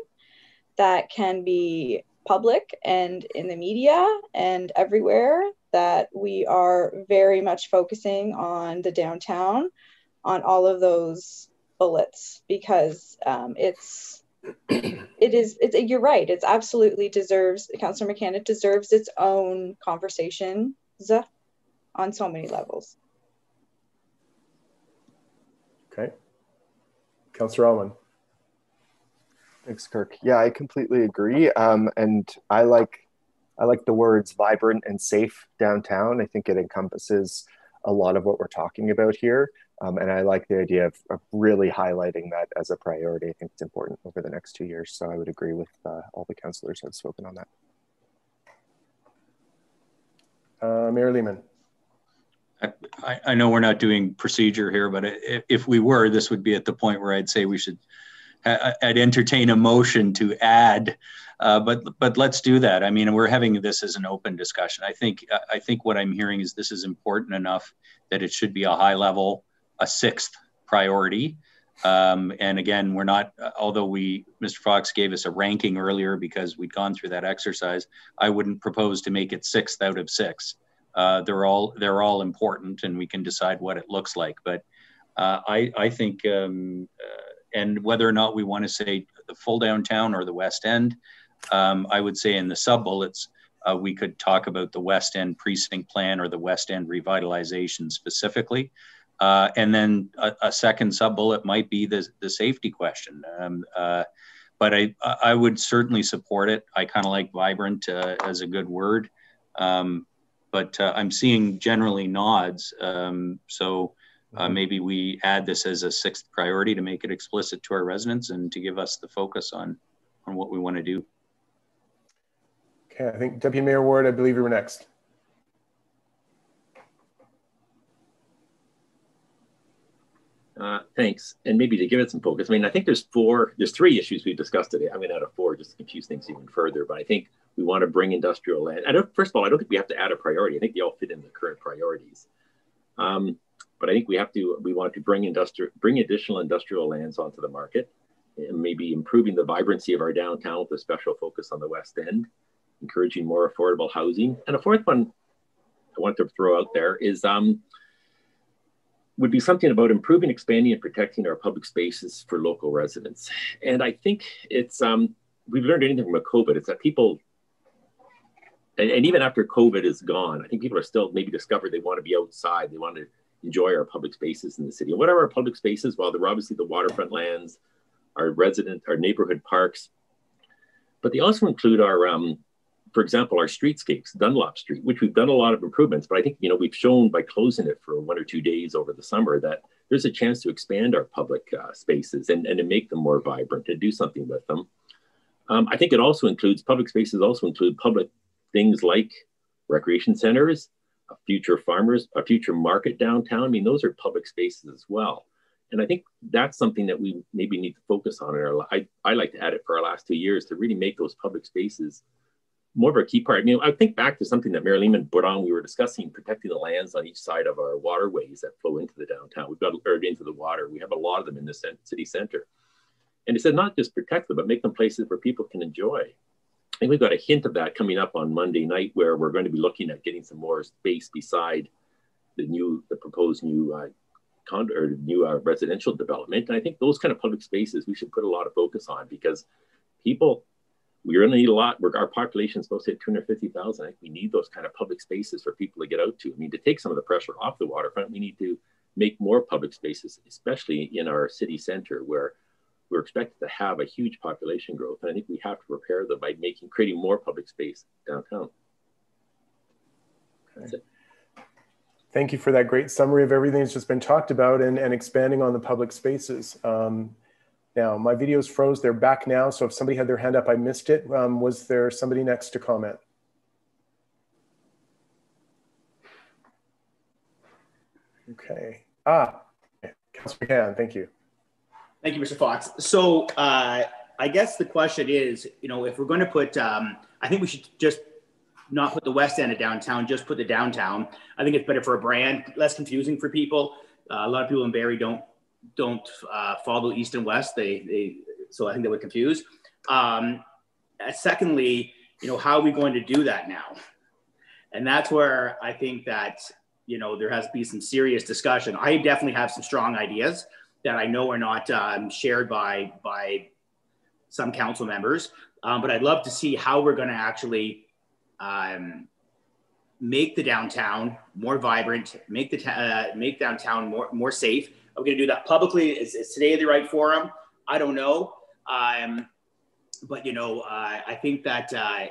that can be public and in the media and everywhere that we are very much focusing on the downtown on all of those bullets because um, it's (clears throat) it is it's you're right it's absolutely deserves councillor mccann it deserves its own conversation on so many levels
okay councillor Aylwin.
thanks kirk yeah i completely agree um, and i like i like the words vibrant and safe downtown i think it encompasses a lot of what we're talking about here um, and I like the idea of, of, really highlighting that as a priority. I think it's important over the next two years. So I would agree with uh, all the councillors who have spoken on that.
Uh, Mayor Lehman.
I, I, know we're not doing procedure here, but if, we were, this would be at the point where I'd say we should, I'd entertain a motion to add, uh, but but let's do that. I mean, we're having this as an open discussion. I think I think what I'm hearing is this is important enough that it should be a high level a sixth priority. Um, and again, we're not, although we, Mr. Fox gave us a ranking earlier because we'd gone through that exercise, I wouldn't propose to make it sixth out of six. Uh, they're all they're all important, and we can decide what it looks like. But uh, I I think, um, uh, and whether or not we want to say the full downtown or the West End, um, I would say in the sub bullets uh, we could talk about the West End precinct plan or the West End revitalization specifically. Uh, and then a, a second sub bullet might be the, the safety question. Um, uh, but I, I would certainly support it. I kind of like vibrant uh, as a good word. Um, but uh, I'm seeing generally nods. Um, so uh, mm-hmm. maybe we add this as a sixth priority to make it explicit to our residents and to give us the focus on, on what we want to do.
Okay, I think Deputy Mayor Ward, I believe you were next.
Uh, thanks. And maybe to give it some focus, I mean, I think there's four, there's three issues we've discussed today. I'm going to add a four just to confuse things even further. But I think we want to bring industrial land. I don't, first of all, I don't think we have to add a priority. I think they all fit in the current priorities. Um, but I think we have to, we want to bring industrial, bring additional industrial lands onto the market and maybe improving the vibrancy of our downtown with a special focus on the West End, encouraging more affordable housing. And a fourth one I want to throw out there is um, would be something about improving, expanding, and protecting our public spaces for local residents. And I think it's um, we've learned anything from COVID. It's that people, and, and, even after COVID is gone, I think people are still maybe discovered they want to be outside. They want to enjoy our public spaces in the city. And what are our public spaces? Well, they're obviously the waterfront lands, our resident, our neighborhood parks, but they also include our um, for example, our streetscapes, Dunlop Street, which we've done a lot of improvements, but I think, you know, we've shown by closing it for one or two days over the summer that there's a chance to expand our public uh, spaces and, and to make them more vibrant, to do something with them. Um, I think it also includes, public spaces also include public things like recreation centers, a future farmers, a future market downtown. I mean, those are public spaces as well. And I think that's something that we maybe need to focus on. In our, I, I like to add it for our last two years to really make those public spaces more of a key part. I mean, I think back to something that Mayor Lehman put on. We were discussing protecting the lands on each side of our waterways that flow into the downtown. We've got or into the water. We have a lot of them in the city center. And he said not just protect them, but make them places where people can enjoy. And we've got a hint of that coming up on Monday night, where we're going to be looking at getting some more space beside the new, the proposed new uh, condo or new uh, residential development. And I think those kind of public spaces we should put a lot of focus on because people we're going to need a lot. We're, our population is supposed to hit 250,000. I think we need those kind of public spaces for people to get out to. I mean, to take some of the pressure off the waterfront, we need to make more public spaces, especially in our city center where we're expected to have a huge population growth. And I think we have to prepare them by making, creating more public space downtown.
Okay. Thank you for that great summary of everything that's just been talked about and, and expanding on the public spaces. Um, now. My videos froze, they're back now. So if somebody had their hand up, I missed it. Um, was there somebody next to comment? Okay. Ah, Councilor McCann, thank you.
Thank you, Mr. Fox. So uh, I guess the question is, you know, if we're going to put, um, I think we should just not put the west end of downtown, just put the downtown. I think it's better for a brand, less confusing for people. Uh, a lot of people in Barrie don't don't uh, follow east and west. They, they, so I think they would confuse. Um, secondly, you know, how are we going to do that now? And that's where I think that, you know, there has to be some serious discussion. I definitely have some strong ideas that I know are not um, shared by, by some council members. Um, but I'd love to see how we're going to actually um, make the downtown more vibrant, make the uh, make downtown more more safe. Are we going to do that publicly? Is, is, today the right forum? I don't know. Um, but you know, uh, I think that uh,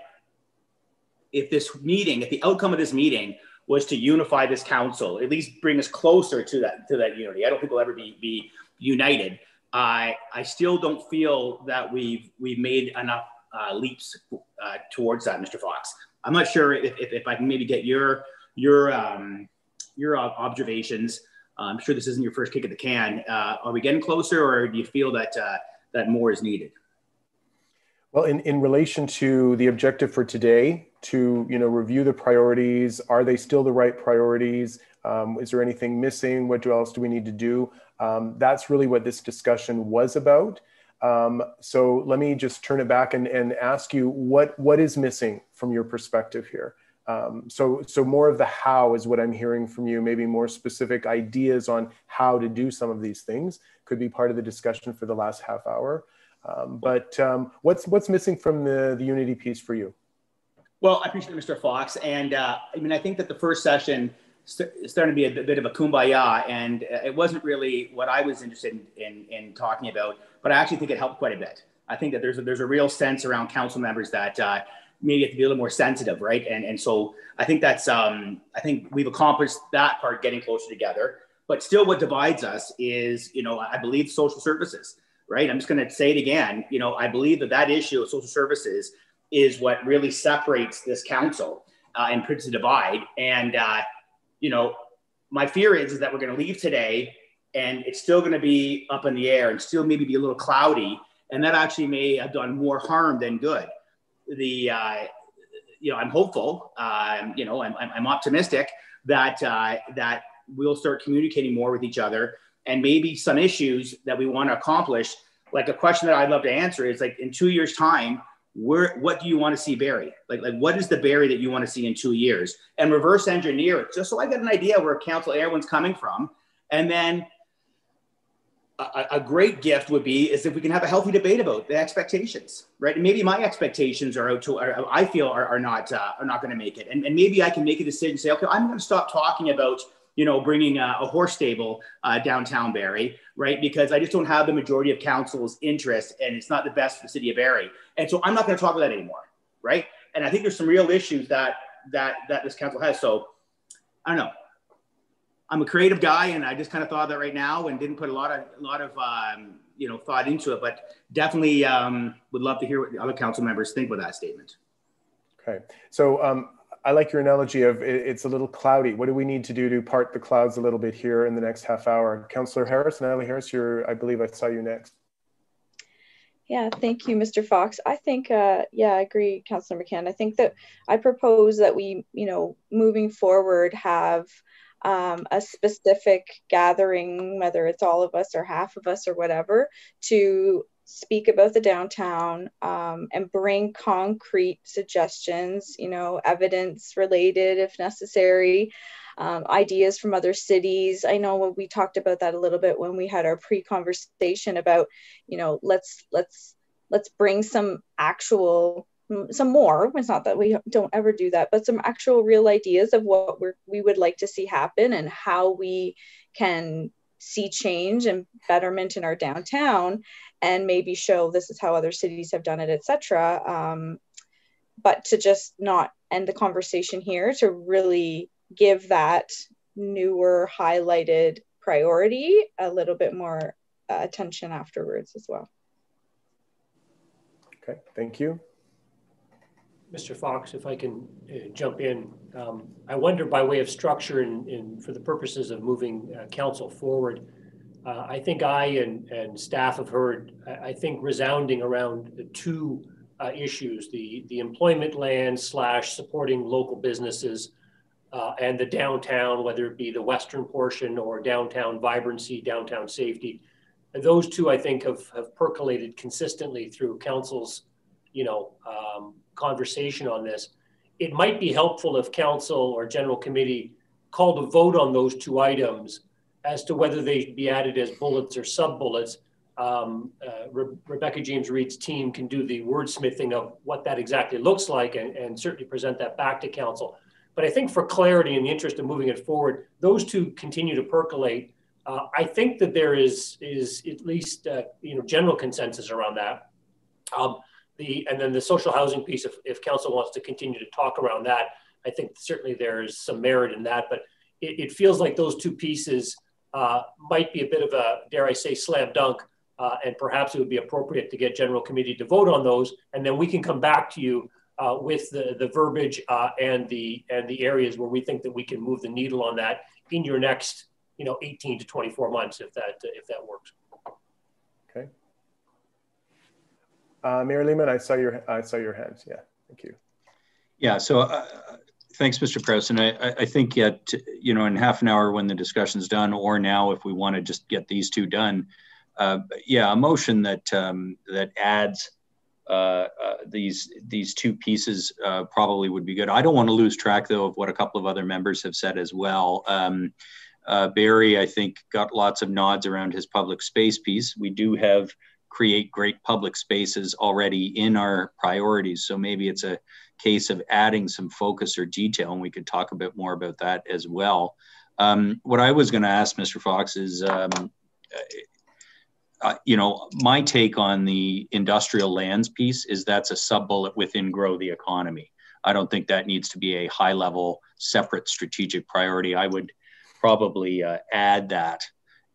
if this meeting, if the outcome of this meeting was to unify this council, at least bring us closer to that to that unity. I don't think we'll ever be be united. I I still don't feel that we've we've made enough uh, leaps uh, towards that, Mr. Fox. I'm not sure if, if, if I can maybe get your your um, your observations. Uh, I'm sure this isn't your first kick at the can. Uh, are we getting closer, or do you feel that uh, that more is needed?
Well, in, in relation to the objective for today, to you know review the priorities, are they still the right priorities? Um, is there anything missing? What do else do we need to do? Um, that's really what this discussion was about. Um, so let me just turn it back and, and ask you what, what is missing from your perspective here? Um, so, so more of the how is what I'm hearing from you, maybe more specific ideas on how to do some of these things could be part of the discussion for the last half hour. Um, but um, what's, what's missing from the, the Unity piece for you?
Well, I appreciate it, Mr. Fox. And uh, I mean, I think that the first session st- starting to be a bit of a kumbaya, and it wasn't really what I was interested in, in, in, talking about. But I actually think it helped quite a bit. I think that there's a, there's a real sense around council members that uh, maybe have to be a little more sensitive, right? And and so I think that's um, I think we've accomplished that part, getting closer together. But still, what divides us is, you know, I believe social services, right? I'm just going to say it again. You know, I believe that that issue of social services is what really separates this council uh, and puts a divide. And uh, you know, my fear is, is that we're going to leave today and it's still going to be up in the air and still maybe be a little cloudy. And that actually may have done more harm than good. The, uh, you know, I'm hopeful, um, you know, I'm, I'm optimistic that, uh, that we'll start communicating more with each other and maybe some issues that we want to accomplish. Like a question that I'd love to answer is like in two years time, where what do you want to see Barrie? Like, like what is the Barrie that you want to see in two years? And reverse engineer it just so I get an idea where Council everyone's coming from. And then a, a, great gift would be is if we can have a healthy debate about the expectations, right? And maybe my expectations are out to, are, I feel are, are not uh, are not going to make it, and, and maybe I can make a decision, say, okay, I'm going to stop talking about you know, bringing a, a horse stable uh, downtown Barrie, right? Because I just don't have the majority of council's interest and it's not the best for the city of Barrie. And so I'm not going to talk about that anymore, right? And I think there's some real issues that that that this council has. So I don't know. I'm a creative guy, and I just kind of thought of that right now, and didn't put a lot of a lot of um, you know thought into it. But definitely um, would love to hear what the other council members think with that statement.
Okay, so um, I like your analogy of it's a little cloudy. What do we need to do to part the clouds a little bit here in the next half hour? Councillor Harris, Natalie Harris, you're, I believe I saw you next.
Yeah, thank you, Mr. Fox. I think, uh, yeah, I agree, Councillor McCann. I think that I propose that we, you know, moving forward, have um, a specific gathering, whether it's all of us or half of us or whatever, to speak about the downtown um, and bring concrete suggestions, you know, evidence related if necessary, um, ideas from other cities. I know we talked about that a little bit when we had our pre-conversation about, you know, let's let's let's bring some actual some more it's not that we don't ever do that but some actual real ideas of what we're we would like to see happen and how we can see change and betterment in our downtown and maybe show this is how other cities have done it, etc. Um, but to just not end the conversation here, to really give that newer highlighted priority a little bit more uh, attention afterwards as well.
Okay, thank you.
Mr. Fox, if I can uh, jump in, um, I wonder by way of structure and, for the purposes of moving uh, council forward, uh, I think I and, and staff have heard, I think, resounding around the two uh, issues the, the employment land slash supporting local businesses uh, and the downtown, whether it be the western portion or downtown vibrancy, downtown safety. And those two, I think, have, have percolated consistently through council's you know, um, conversation on this. It might be helpful if council or general committee called a vote on those two items as to whether they be added as bullets or sub bullets um, uh, Re Rebecca James Reid's team can do the wordsmithing of what that exactly looks like and, and certainly present that back to council. But I think for clarity and the interest of moving it forward, those two continue to percolate. Uh, I think that there is is at least uh, you know general consensus around that. Um, the and then the social housing piece, if, if council wants to continue to talk around that, I think certainly there is some merit in that. But it, it feels like those two pieces uh, might be a bit of a dare I say slam dunk uh, and perhaps it would be appropriate to get general committee to vote on those, and then we can come back to you uh, with the, the verbiage uh, and the and the areas where we think that we can move the needle on that in your next, you know, 18 to 24 months, if that if that works.
Okay. Uh, Mayor Lehman, I saw your I saw your hands. Yeah, thank you.
Yeah. So. Uh, thanks, Mr. President. I, I think yet, you know, in half an hour when the discussion's done, or now if we want to just get these two done, uh, yeah, a motion that um, that adds uh, uh, these these two pieces uh, probably would be good. I don't want to lose track though of what a couple of other members have said as well. Um, uh, Barry, I think, got lots of nods around his public space piece. We do have create great public spaces already in our priorities, so maybe it's a case of adding some focus or detail, and we could talk a bit more about that as well. Um, what I was going to ask Mr. Fox is um, uh, you know, my take on the industrial lands piece is that's a sub bullet within grow the economy. I don't think that needs to be a high level, separate strategic priority. I would probably uh, add that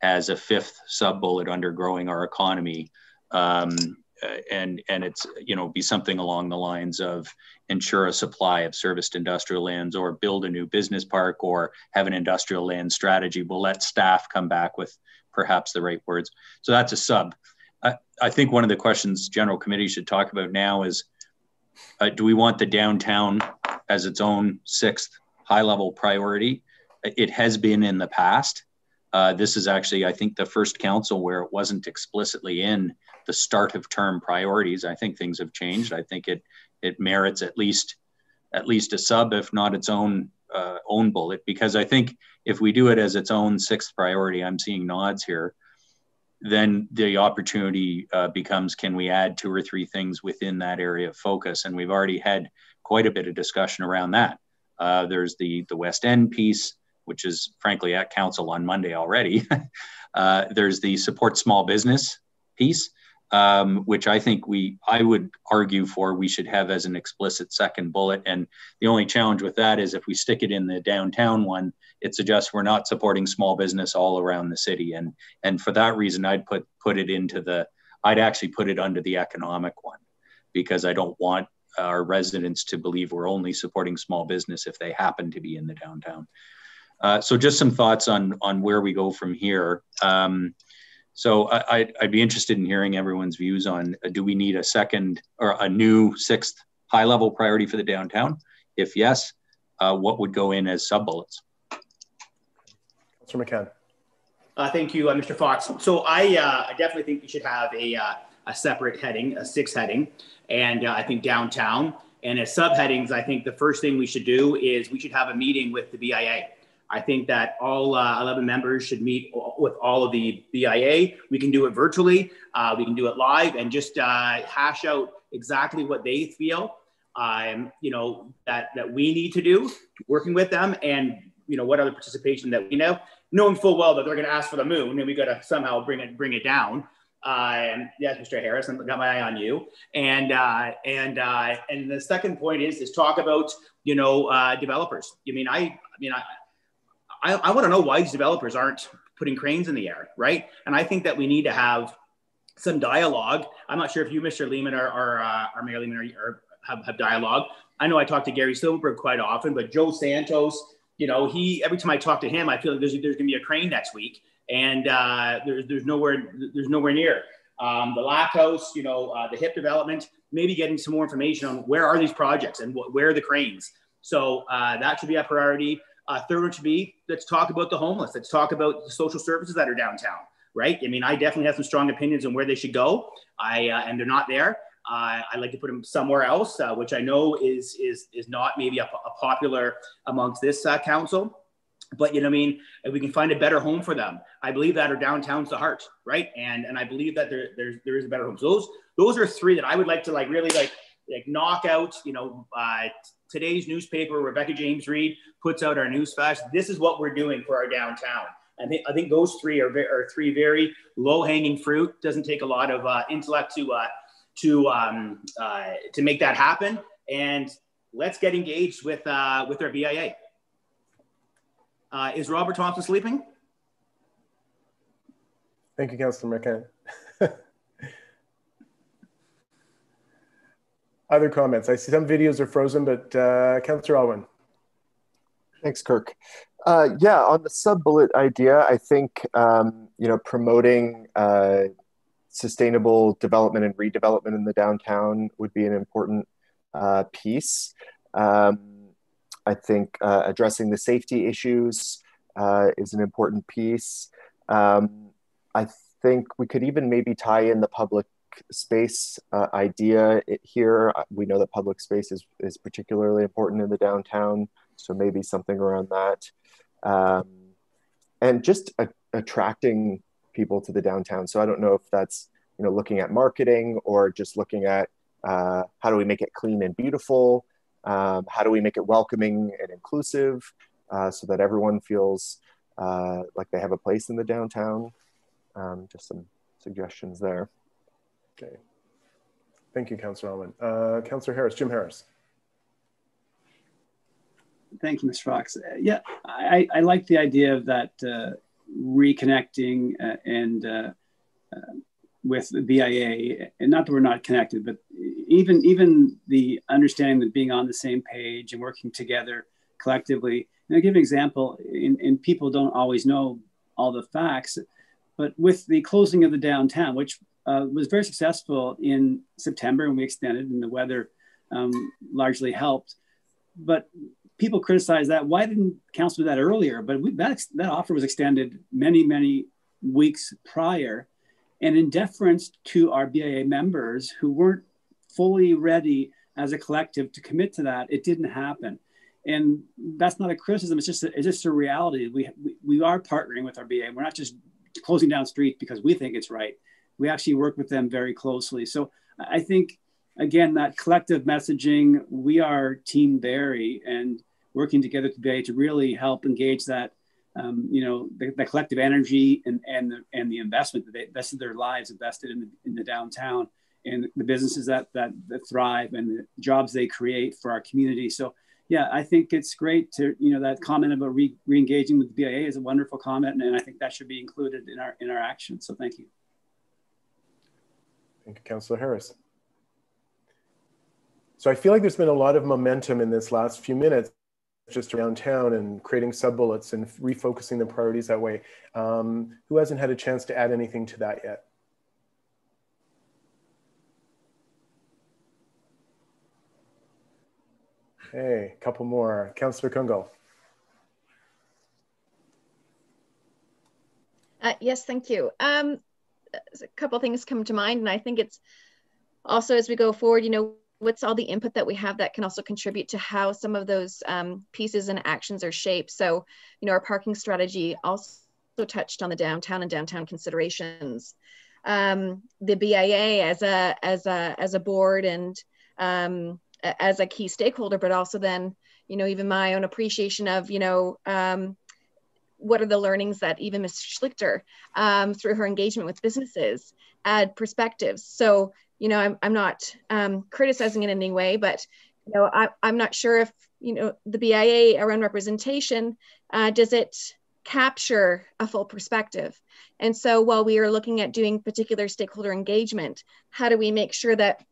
as a fifth sub bullet under growing our economy. Um, uh, and and it's you know be something along the lines of ensure a supply of serviced industrial lands or build a new business park or have an industrial land strategy we'll let staff come back with perhaps the right words. So that's a sub. I, I think one of the questions general committee should talk about now is, uh, do we want the downtown as its own sixth high level priority? It has been in the past. Uh, this is actually, I think, the first council where it wasn't explicitly in the start of term priorities. I think things have changed. I think it it merits at least at least a sub, if not its own uh, own bullet because I think if we do it as its own sixth priority, I'm seeing nods here, then the opportunity uh, becomes can we add two or three things within that area of focus? And we've already had quite a bit of discussion around that. Uh, there's the the West End piece, which is frankly at council on Monday already. (laughs) Uh, there's the support small business piece um, which I think we, I would argue for, we should have as an explicit second bullet. And the only challenge with that is if we stick it in the downtown one, it suggests we're not supporting small business all around the city. And and for that reason, I'd put put it into the, I'd actually put it under the economic one, because I don't want our residents to believe we're only supporting small business if they happen to be in the downtown. Uh, so just some thoughts on on where we go from here. Um, so I, would be interested in hearing everyone's views on uh, do we need a second or a new sixth high level priority for the downtown? If yes, uh, what would go in as sub bullets?
Councilor McCann.
Uh, thank you, uh, Mr. Fox. So I, uh, I definitely think we should have a, uh, a separate heading, a six heading, and I think downtown. And as subheadings, I think the first thing we should do is we should have a meeting with the BIA I think that all uh, 11 members should meet with all of the BIA. We can do it virtually, uh, we can do it live, and just uh, hash out exactly what they feel, um, you know, that that we need to do, working with them, and you know what other participation that we know, knowing full well that they're going to ask for the moon, and we got to somehow bring it bring it down. And yes, Mr. Harris, I've got my eye on you. And uh, and uh, and the second point is is talk about you know uh, developers. I mean, I I mean I I, I want to know why these developers aren't putting cranes in the air, right? And I think that we need to have some dialogue. I'm not sure if you, Mr. Lehman, or, or, uh, or Mayor Lehman, have, have dialogue. I know I talk to Gary Silverberg quite often, but Joe Santos, you know, he every time I talk to him, I feel like there's, there's going to be a crane next week, and uh, there's there's nowhere there's nowhere near. Um, the LAC House, you know, uh, the HIP development, maybe getting some more information on where are these projects and wh- where are the cranes. So uh, that should be a priority. Uh, third one should be let's talk about the homeless. Let's talk about the social services that are downtown, right? I mean, I definitely have some strong opinions on where they should go. I uh, and they're not there. Uh, I'd like to put them somewhere else, uh, which I know is is is not maybe a, a popular amongst this uh, council. but you know, I mean, if we can find a better home for them, I believe that our downtown's the heart, right? And and I believe that there there's there is a better home. So those those are three that I would like to like really like like knock out. You know, uh, today's newspaper, Rebecca James Reid puts out our news flash. This is what we're doing for our downtown. I think I think those three are, are three very low hanging fruit. Doesn't take a lot of uh, intellect to uh, to um, uh, to make that happen. And let's get engaged with uh, with our BIA. Uh, is Robert Thomson sleeping?
Thank you, Councillor McCann. Other comments? I see some videos are frozen, but uh, Councillor Aylwin.
Thanks, Kirk. Uh, yeah, on the sub bullet idea, I think um, you know promoting uh, sustainable development and redevelopment in the downtown would be an important uh, piece. Um, I think uh, addressing the safety issues uh, is an important piece. Um, I think we could even maybe tie in the public space uh, idea here. We know that public space is, is particularly important in the downtown, so maybe something around that. Um, and just a, attracting people to the downtown. So I don't know if that's you know looking at marketing or just looking at uh, how do we make it clean and beautiful um, how do we make it welcoming and inclusive uh, so that everyone feels uh, like they have a place in the downtown? Um, just some suggestions there.
Okay. Thank you, Councillor Aylwin. Uh, Councillor Harris, Jim Harris.
Thank you, Mr. Fox. Uh, yeah, I, I, like the idea of that uh, reconnecting uh, and uh, with the BIA, and not that we're not connected, but even even the understanding that being on the same page and working together collectively. And I'll give an example, and, and people don't always know all the facts, but with the closing of the downtown, which uh, was very successful in September, and we extended, and the weather um, largely helped. But people criticize that. Why didn't council do that earlier? But we, that that offer was extended many many weeks prior and in deference to our BIA members who weren't fully ready as a collective to commit to that, it didn't happen. And that's not a criticism, it's just a, it's just a reality. We, we, we are partnering with our BIA. We're not just closing down streets because we think it's right. We actually work with them very closely. So I think, again, that collective messaging, we are Team Barrie and working together today to really help engage that um, you know, the, the, collective energy and, and, the, and the investment that they invested their lives invested in the, in the downtown and the businesses that, that, that thrive and the jobs they create for our community. So yeah, I think it's great to, you know, that comment about re, engaging with the BIA is a wonderful comment. And, and I think that should be included in our, in our action. So thank you.
Thank you, Councillor Harris. So I feel like there's been a lot of momentum in this last few minutes just around town and creating sub bullets and refocusing the priorities that way. Um, who hasn't had a chance to add anything to that yet? Hey, a couple more. Councillor Kungl.
Uh, yes, thank you. Um, a couple things come to mind, and I think it's also as we go forward, you know, what's all the input that we have that can also contribute to how some of those um, pieces and actions are shaped. So, you know, our parking strategy also touched on the downtown and downtown considerations. Um, the BIA as a as a as a board and um, as a key stakeholder, but also then, you know, even my own appreciation of, you know, um, what are the learnings that even Ms. Schlichter, um, through her engagement with businesses, add perspectives. So you know, I'm, I'm not um, criticizing in any way, but, you know, I, I'm not sure if, you know, the BIA around representation, uh, does it capture a full perspective? And so while we are looking at doing particular stakeholder engagement, how do we make sure that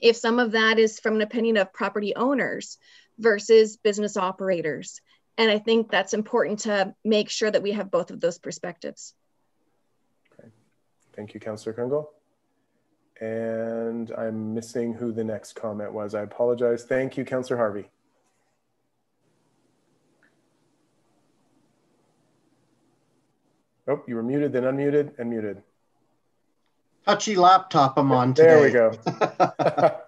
if some of that is from an opinion of property owners versus business operators? And I think that's important to make sure that we have both of those perspectives.
Okay. Thank you, Councillor Kungl and I'm missing who the next comment was. I apologize. Thank you, Councillor Harvey. Oh, you were muted, then unmuted, and muted.
Touchy laptop I'm on
today. There we go. (laughs) (laughs)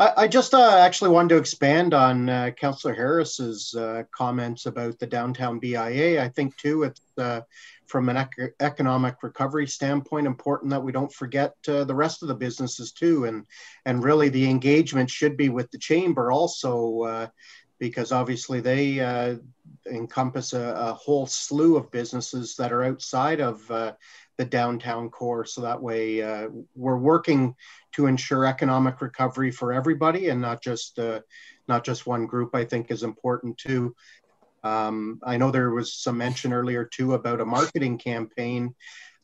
I, just uh, actually wanted to expand on uh, Councillor Harris's uh, comments about the downtown BIA. I think too, it's uh, from an ec- economic recovery standpoint important that we don't forget uh, the rest of the businesses too, and and really the engagement should be with the chamber also, uh, because obviously they encompass a, a, whole slew of businesses that are outside of the downtown core. So that way uh, we're working to ensure economic recovery for everybody and not just uh, not just one group. I think is important too. Um, I know there was some mention earlier too about a marketing campaign.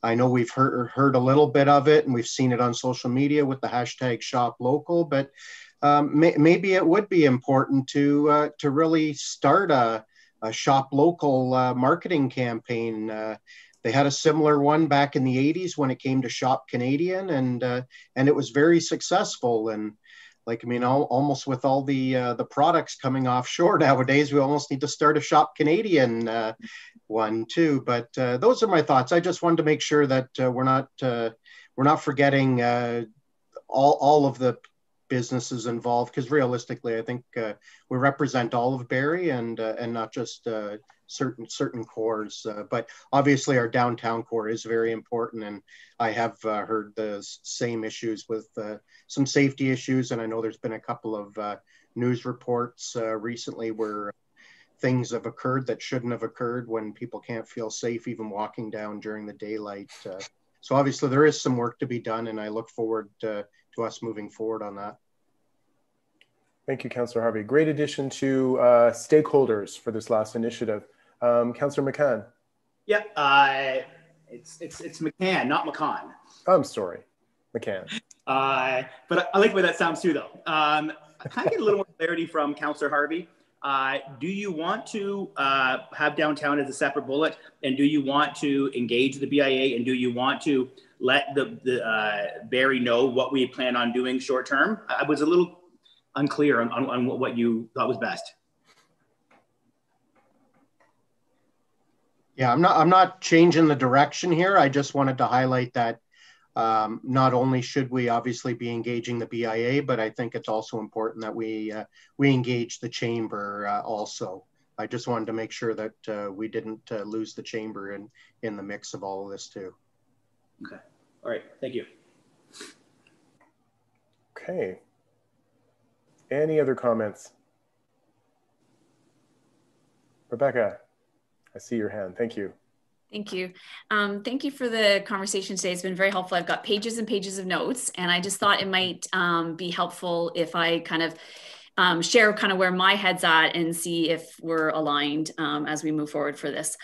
I know we've heard heard a little bit of it and we've seen it on social media with the hashtag Shop Local, but um, may, maybe it would be important to uh, to really start a, a shop local uh, marketing campaign. Uh, they had a similar one back in the 80s when it came to Shop Canadian, and uh, and it was very successful. And like I mean, all, almost with all the uh, the products coming offshore (laughs) nowadays, we almost need to start a Shop Canadian uh, one too. But uh, those are my thoughts. I just wanted to make sure that uh, we're not uh, we're not forgetting all all of the businesses involved because realistically, I think we represent all of Barrie and and not just certain certain cores. Uh, but obviously, our downtown core is very important, and I have uh, heard the same issues with uh, some safety issues, and I know there's been a couple of uh, news reports uh, recently where things have occurred that shouldn't have occurred when people can't feel safe even walking down during the daylight. Uh, so obviously, there is some work to be done, and I look forward to, to us moving forward on that.
Thank you, Councillor Harvey. Great addition to uh, stakeholders for this last initiative. Um, Councillor McCann.
Yeah, uh, it's it's it's McCann, not McCann.
I'm sorry, McCann.
Uh, but I, I, like the way that sounds too, though. Um, I kind of get a little more clarity from Councillor Harvey. Uh, do you want to uh, have downtown as a separate bullet, and do you want to engage the BIA, and do you want to let the the uh, Barrie know what we plan on doing short term? I was a little unclear on, on, on what you thought was best.
Yeah, I'm not. I'm not changing the direction here. I just wanted to highlight that um, not only should we obviously be engaging the BIA, but I think it's also important that we uh, we engage the chamber uh, also. I just wanted to make sure that uh, we didn't uh, lose the chamber in in the mix of all of this too.
Okay. All right. Thank you.
Okay. Any other comments? Rebecca. I see your hand. Thank you.
Thank you. Um, thank you for the conversation today. It's been very helpful. I've got pages and pages of notes, and I just thought it might um, be helpful if I kind of um, share kind of where my head's at and see if we're aligned um, as we move forward for this.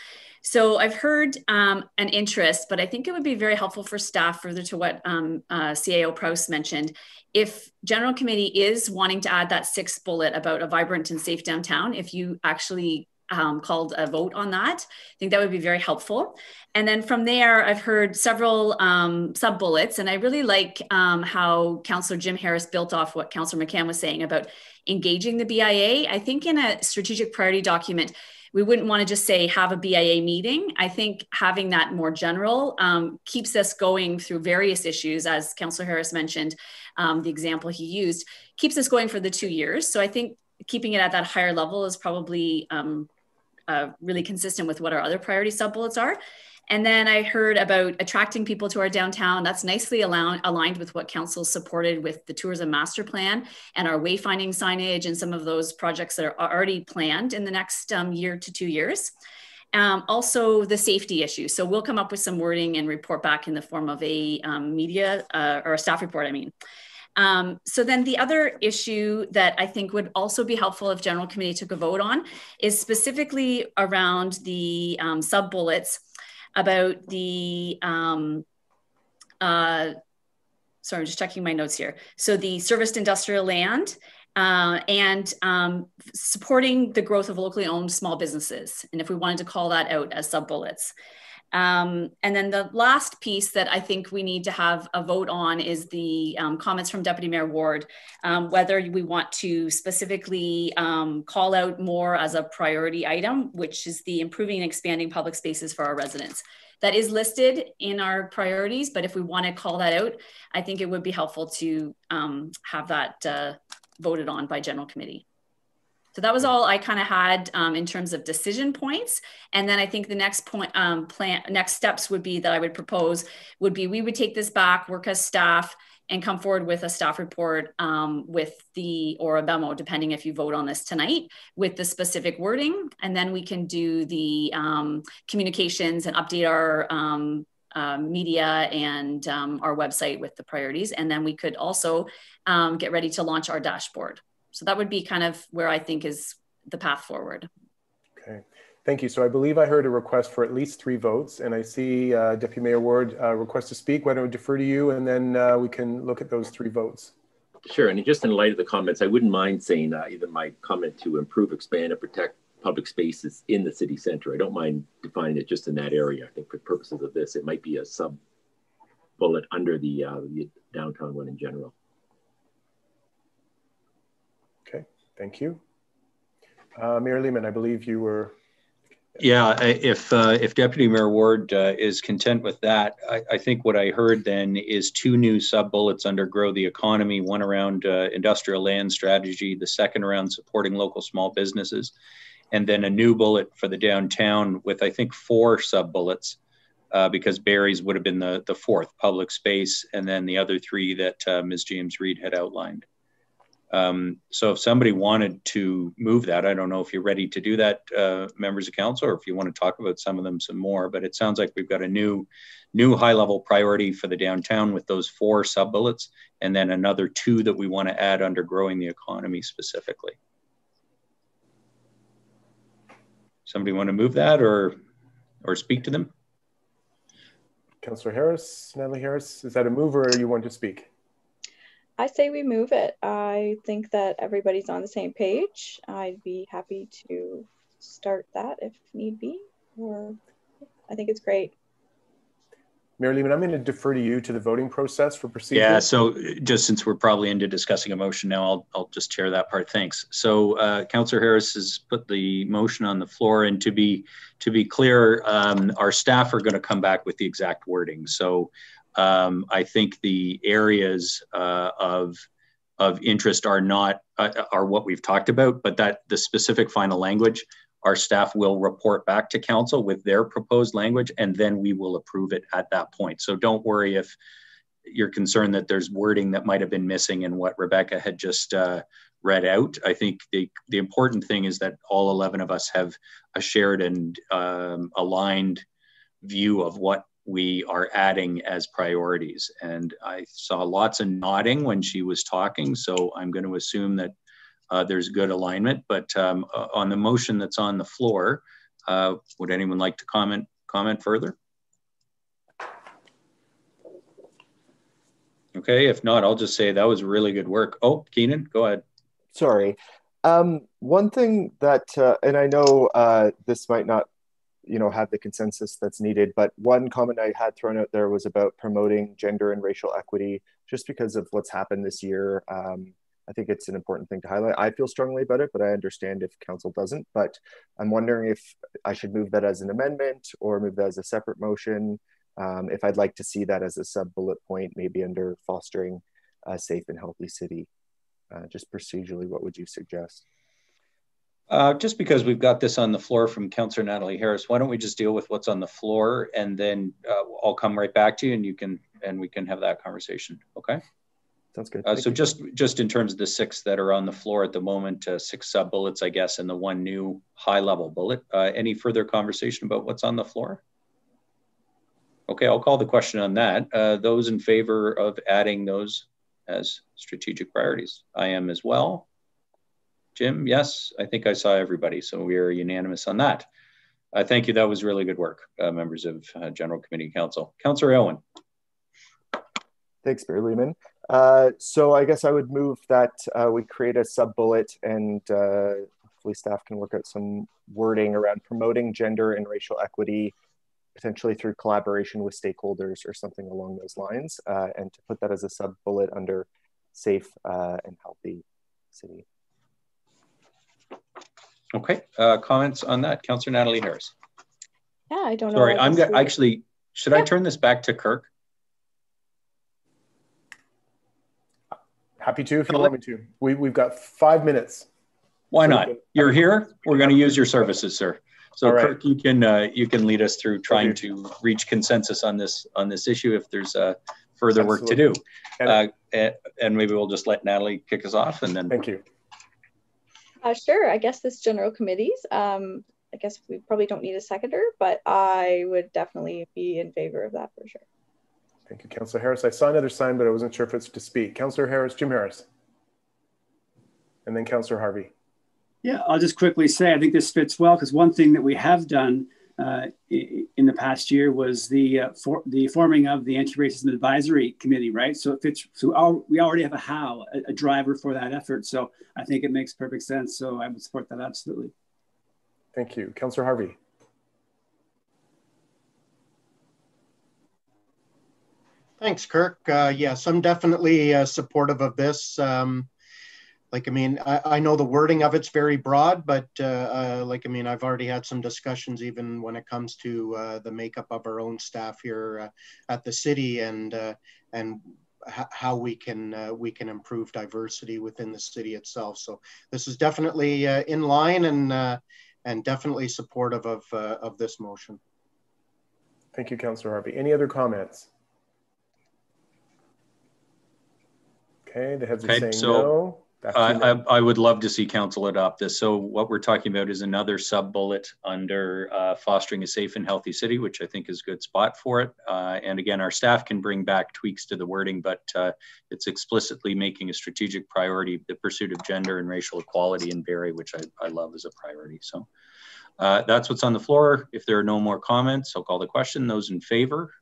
So I've heard um, an interest, but I think it would be very helpful for staff, further to what um, uh, CAO Prowse mentioned, if general committee is wanting to add that sixth bullet about a vibrant and safe downtown, if you actually um, called a vote on that. I think that would be very helpful. And then from there, I've heard several um, sub bullets, and I really like um, how Councillor Jim Harris built off what Councillor McCann was saying about engaging the BIA. I think in a strategic priority document, we wouldn't want to just say have a BIA meeting. I think having that more general um, keeps us going through various issues, as Councillor Harris mentioned, um, the example he used, keeps us going for the two years. So I think keeping it at that higher level is probably um, uh, really consistent with what our other priority sub bullets are. And then I heard about attracting people to our downtown. That's nicely aligned with what council supported with the tourism master plan and our wayfinding signage and some of those projects that are already planned in the next um, year to two years. Um, also the safety issue. So we'll come up with some wording and report back in the form of a um, media uh, or a staff report, I mean. Um, so then the other issue that I think would also be helpful if general committee took a vote on is specifically around the um, sub bullets about the, um, uh, sorry, I'm just checking my notes here. So the serviced industrial land uh, and um, supporting the growth of locally owned small businesses. And if we wanted to call that out as sub bullets. Um, and then the last piece that I think we need to have a vote on is the um, comments from Deputy Mayor Ward, um, whether we want to specifically um, call out more as a priority item, which is the improving and expanding public spaces for our residents. That is listed in our priorities, but if we want to call that out, I think it would be helpful to um, have that uh, voted on by general committee. So that was all I kind of had um, in terms of decision points. And then I think the next point, um, plan, next steps would be that I would propose would be we would take this back, work as staff, and come forward with a staff report um, with the or a memo, depending if you vote on this tonight, with the specific wording, and then we can do the um, communications and update our um, uh, media and um, our website with the priorities, and then we could also get ready to launch our dashboard. So that would be kind of where I think is the path forward.
Okay, thank you. So I believe I heard a request for at least three votes, and I see uh, Deputy Mayor Ward uh, request to speak. Why don't we defer to you, and then uh, we can look at those three votes.
Sure, and just in light of the comments, I wouldn't mind saying uh, either my comment to improve, expand, and protect public spaces in the city center. I don't mind defining it just in that area. I think for purposes of this, it might be a sub bullet under the, uh, the downtown one in general.
Thank you. Uh, Mayor Lehman, I believe you were.
Yeah, if uh, if Deputy Mayor Ward uh, is content with that, I, I, think what I heard then is two new sub bullets under grow the economy. One around uh, industrial land strategy, the second around supporting local small businesses, and then a new bullet for the downtown with I think four sub bullets. Uh, because Barry's would have been the, the fourth public space, and then the other three that uh, Ms. James Reid had outlined. Um, so if somebody wanted to move that, I don't know if you're ready to do that, uh, members of council, or if you want to talk about some of them some more, but it sounds like we've got a new, new high level priority for the downtown with those four sub bullets, and then another two that we want to add under growing the economy specifically. Somebody want to move that or, or speak to them?
Councillor Harris, Natalie Harris, is that a move or you want to speak?
I say we move it. I think that everybody's on the same page. I'd be happy to start that if need be, or I think it's great.
Mayor Lehman, I'm going to defer to you to the voting process for procedure.
Yeah, so just since we're probably into discussing a motion now, I'll, I'll just chair that part. Thanks. So uh, Councillor Harris has put the motion on the floor, and to be to be clear, um, our staff are going to come back with the exact wording. So um, I think the areas uh, of of interest are not uh, are what we've talked about, but that the specific final language, our staff will report back to council with their proposed language, and then we will approve it at that point. So don't worry if you're concerned that there's wording that might have been missing in what Rebecca had just uh, read out. I think the the important thing is that all 11 of us have a shared and um, aligned view of what we are adding as priorities. And I saw lots of nodding when she was talking, so I'm going to assume that uh, there's good alignment. But um, uh, on the motion that's on the floor, uh, would anyone like to comment comment further? Okay, if not, I'll just say that was really good work. Oh, Keenan, go ahead.
Sorry. Um, one thing that, uh, and I know uh, this might not you know have the consensus that's needed. But one comment i had thrown out there was about promoting gender and racial equity just because of what's happened this year. Um, i think it's an important thing to highlight. I feel strongly about it but i understand if council doesn't. But i'm wondering if i should move that as an amendment or move that as a separate motion. Um, if i'd like to see that as a sub bullet point maybe under fostering a safe and healthy city. Uh, just procedurally what would you suggest
uh, just because we've got this on the floor from Councillor Natalie Harris, why don't we just deal with what's on the floor and then uh, I'll come right back to you and you can and we can have that conversation. Okay.
Sounds good.
Uh, so you. just just in terms of the six that are on the floor at the moment, uh, six sub bullets, I guess, and the one new high level bullet. Uh, any further conversation about what's on the floor? Okay, I'll call the question on that. Uh, those in favor of adding those as strategic priorities, I am as well. Jim, yes, I think I saw everybody, so we are unanimous on that. Uh, thank you. That was really good work, uh, members of uh, General Committee Council. Councillor Aylwin.
Thanks, Mayor Lehman. Uh, so I guess I would move that uh, we create a sub bullet and uh, hopefully staff can work out some wording around promoting gender and racial equity, potentially through collaboration with stakeholders or something along those lines, and to put that as a sub bullet under safe and healthy city.
Okay, uh, comments on that, Councillor Natalie Harris.
Yeah, I don't
know. Sorry, I'm gonna actually. Should yeah. I turn this back to Kirk?
Happy to if you want me to. We, we've got five minutes.
Why not? You're here. We're going to use your services, sir. So
All right.
Kirk, you can uh, you can lead us through trying to reach consensus on this on this issue if there's uh, further work to do. Uh, and, and maybe we'll just let Natalie kick us off and then.
Thank you.
Uh, sure. I guess this general committees. Um, I guess we probably don't need a seconder, but I would definitely be in favor of that for sure.
Thank you, Councillor Harris. I saw another sign, but I wasn't sure if it's to speak. Councillor Harris, Jim Harris. And then Councillor Harvey.
Yeah, I'll just quickly say I think this fits well because one thing that we have done uh, in the past year was the uh, for, the forming of the anti-racism advisory committee, right? So it fits. So our, we already have a how, a, a driver for that effort. So I think it makes perfect sense. So I would support that absolutely.
Thank you, Councillor Harvey.
Thanks, Kirk. Uh, yes, I'm definitely uh, supportive of this. Um, like, I mean, I, I, know the wording of it's very broad, but uh, uh like, I mean, I've already had some discussions even when it comes to uh, the makeup of our own staff here uh, at the city and and how we can we can improve diversity within the city itself. So this is definitely in line and and definitely supportive of of this motion.
Thank you, Councillor Harvey. Any other comments? Okay, the heads are saying
so
no.
I, I, I, would love to see council adopt this. So what we're talking about is another sub bullet under uh, fostering a safe and healthy city, which I think is a good spot for it. Uh, and again, our staff can bring back tweaks to the wording, but uh, it's explicitly making a strategic priority the pursuit of gender and racial equality in Barrie, which I, I love as a priority. So uh, that's what's on the floor. If there are no more comments, I'll call the question. Those in favor?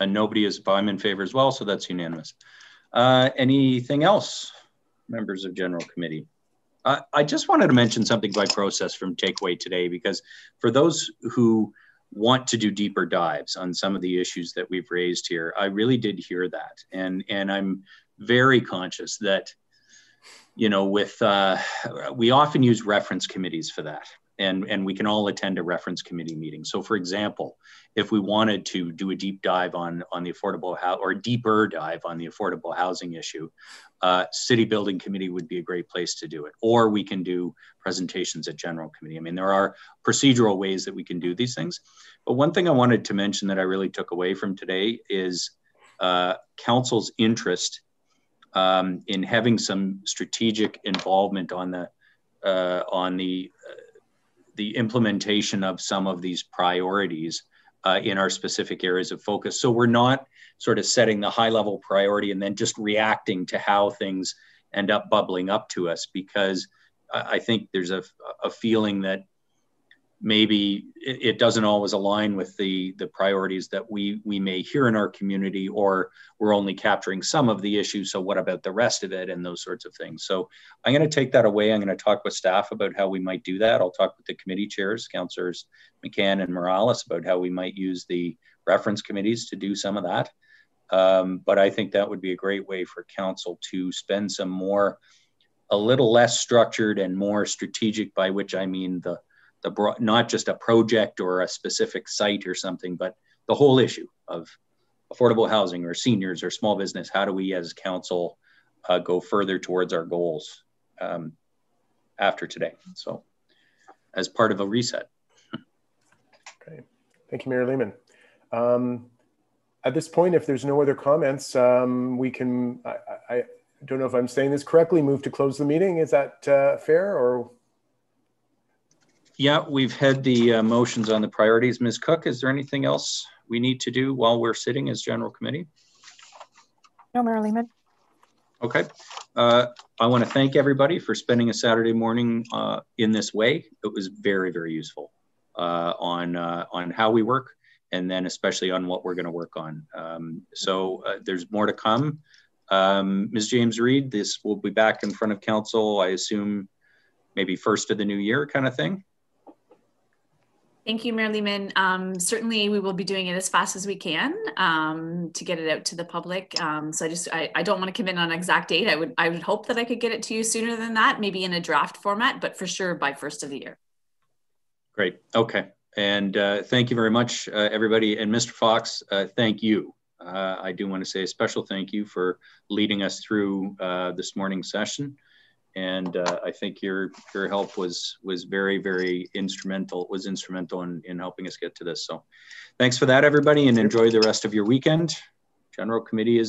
And nobody is, I'm in favor as well, so that's unanimous. Uh, anything else, members of general committee? I just wanted to mention something by process from takeaway today, because for those who want to do deeper dives on some of the issues that we've raised here, I really did hear that. And, and I'm very conscious that, you know, with, uh, we often use reference committees for that and, and we can all attend a reference committee meeting. So for example, if we wanted to do a deep dive on, on the affordable house or deeper dive on the affordable housing issue, uh, city building committee would be a great place to do it. Or we can do presentations at general committee. I mean, there are procedural ways that we can do these things. But one thing I wanted to mention that I really took away from today is uh, council's interest um, in having some strategic involvement on the uh, on the uh, the implementation of some of these priorities uh, in our specific areas of focus. So we're not sort of setting the high level priority and then just reacting to how things end up bubbling up to us because I think there's a, a feeling that maybe it, doesn't always align with the the priorities that we we may hear in our community or we're only capturing some of the issues. So what about the rest of it? And those sorts of things. So i'm going to take that away. I'm going to talk with staff about how we might do that. I'll talk with the committee chairs councillors mccann and morales about how we might use the reference committees to do some of that. Um, but i think that would be a great way for council to spend some more a little less structured and more strategic by which i mean the the broad, not just a project or a specific site or something, but the whole issue of affordable housing or seniors or small business. How do we as council uh, go further towards our goals um, after today? So as part of a reset.
Okay, thank you, Mayor Lehman. Um, at this point, if there's no other comments, um, we can, I, I, don't know if I'm saying this correctly, move to close the meeting. Is that uh, fair or?
Yeah, we've had the uh, motions on the priorities. Ms. Cooke, is there anything else we need to do while we're sitting as general committee?
No, Mayor Lehman.
Okay. Uh, I want to thank everybody for spending a Saturday morning uh, in this way. It was very, very useful uh, on, uh, on how we work and then especially on what we're going to work on. Um, so uh, there's more to come. Um, Ms. James Reid, this will be back in front of council, I assume maybe first of the new year kind of thing.
Thank you, Mayor Lehman. Um, certainly, we will be doing it as fast as we can um, to get it out to the public. Um, so I just I, I don't want to commit on an exact date. I would I would hope that I could get it to you sooner than that, maybe in a draft format, but for sure by first of the year.
Great. Okay. And uh, thank you very much, uh, everybody. And Mr. Fox, uh, thank you uh, I do want to say a special thank you for leading us through uh, this morning's session. And uh, I think your your help was was very very instrumental was instrumental in, in helping us get to this. So, thanks for that, everybody, and enjoy the rest of your weekend. General committee is.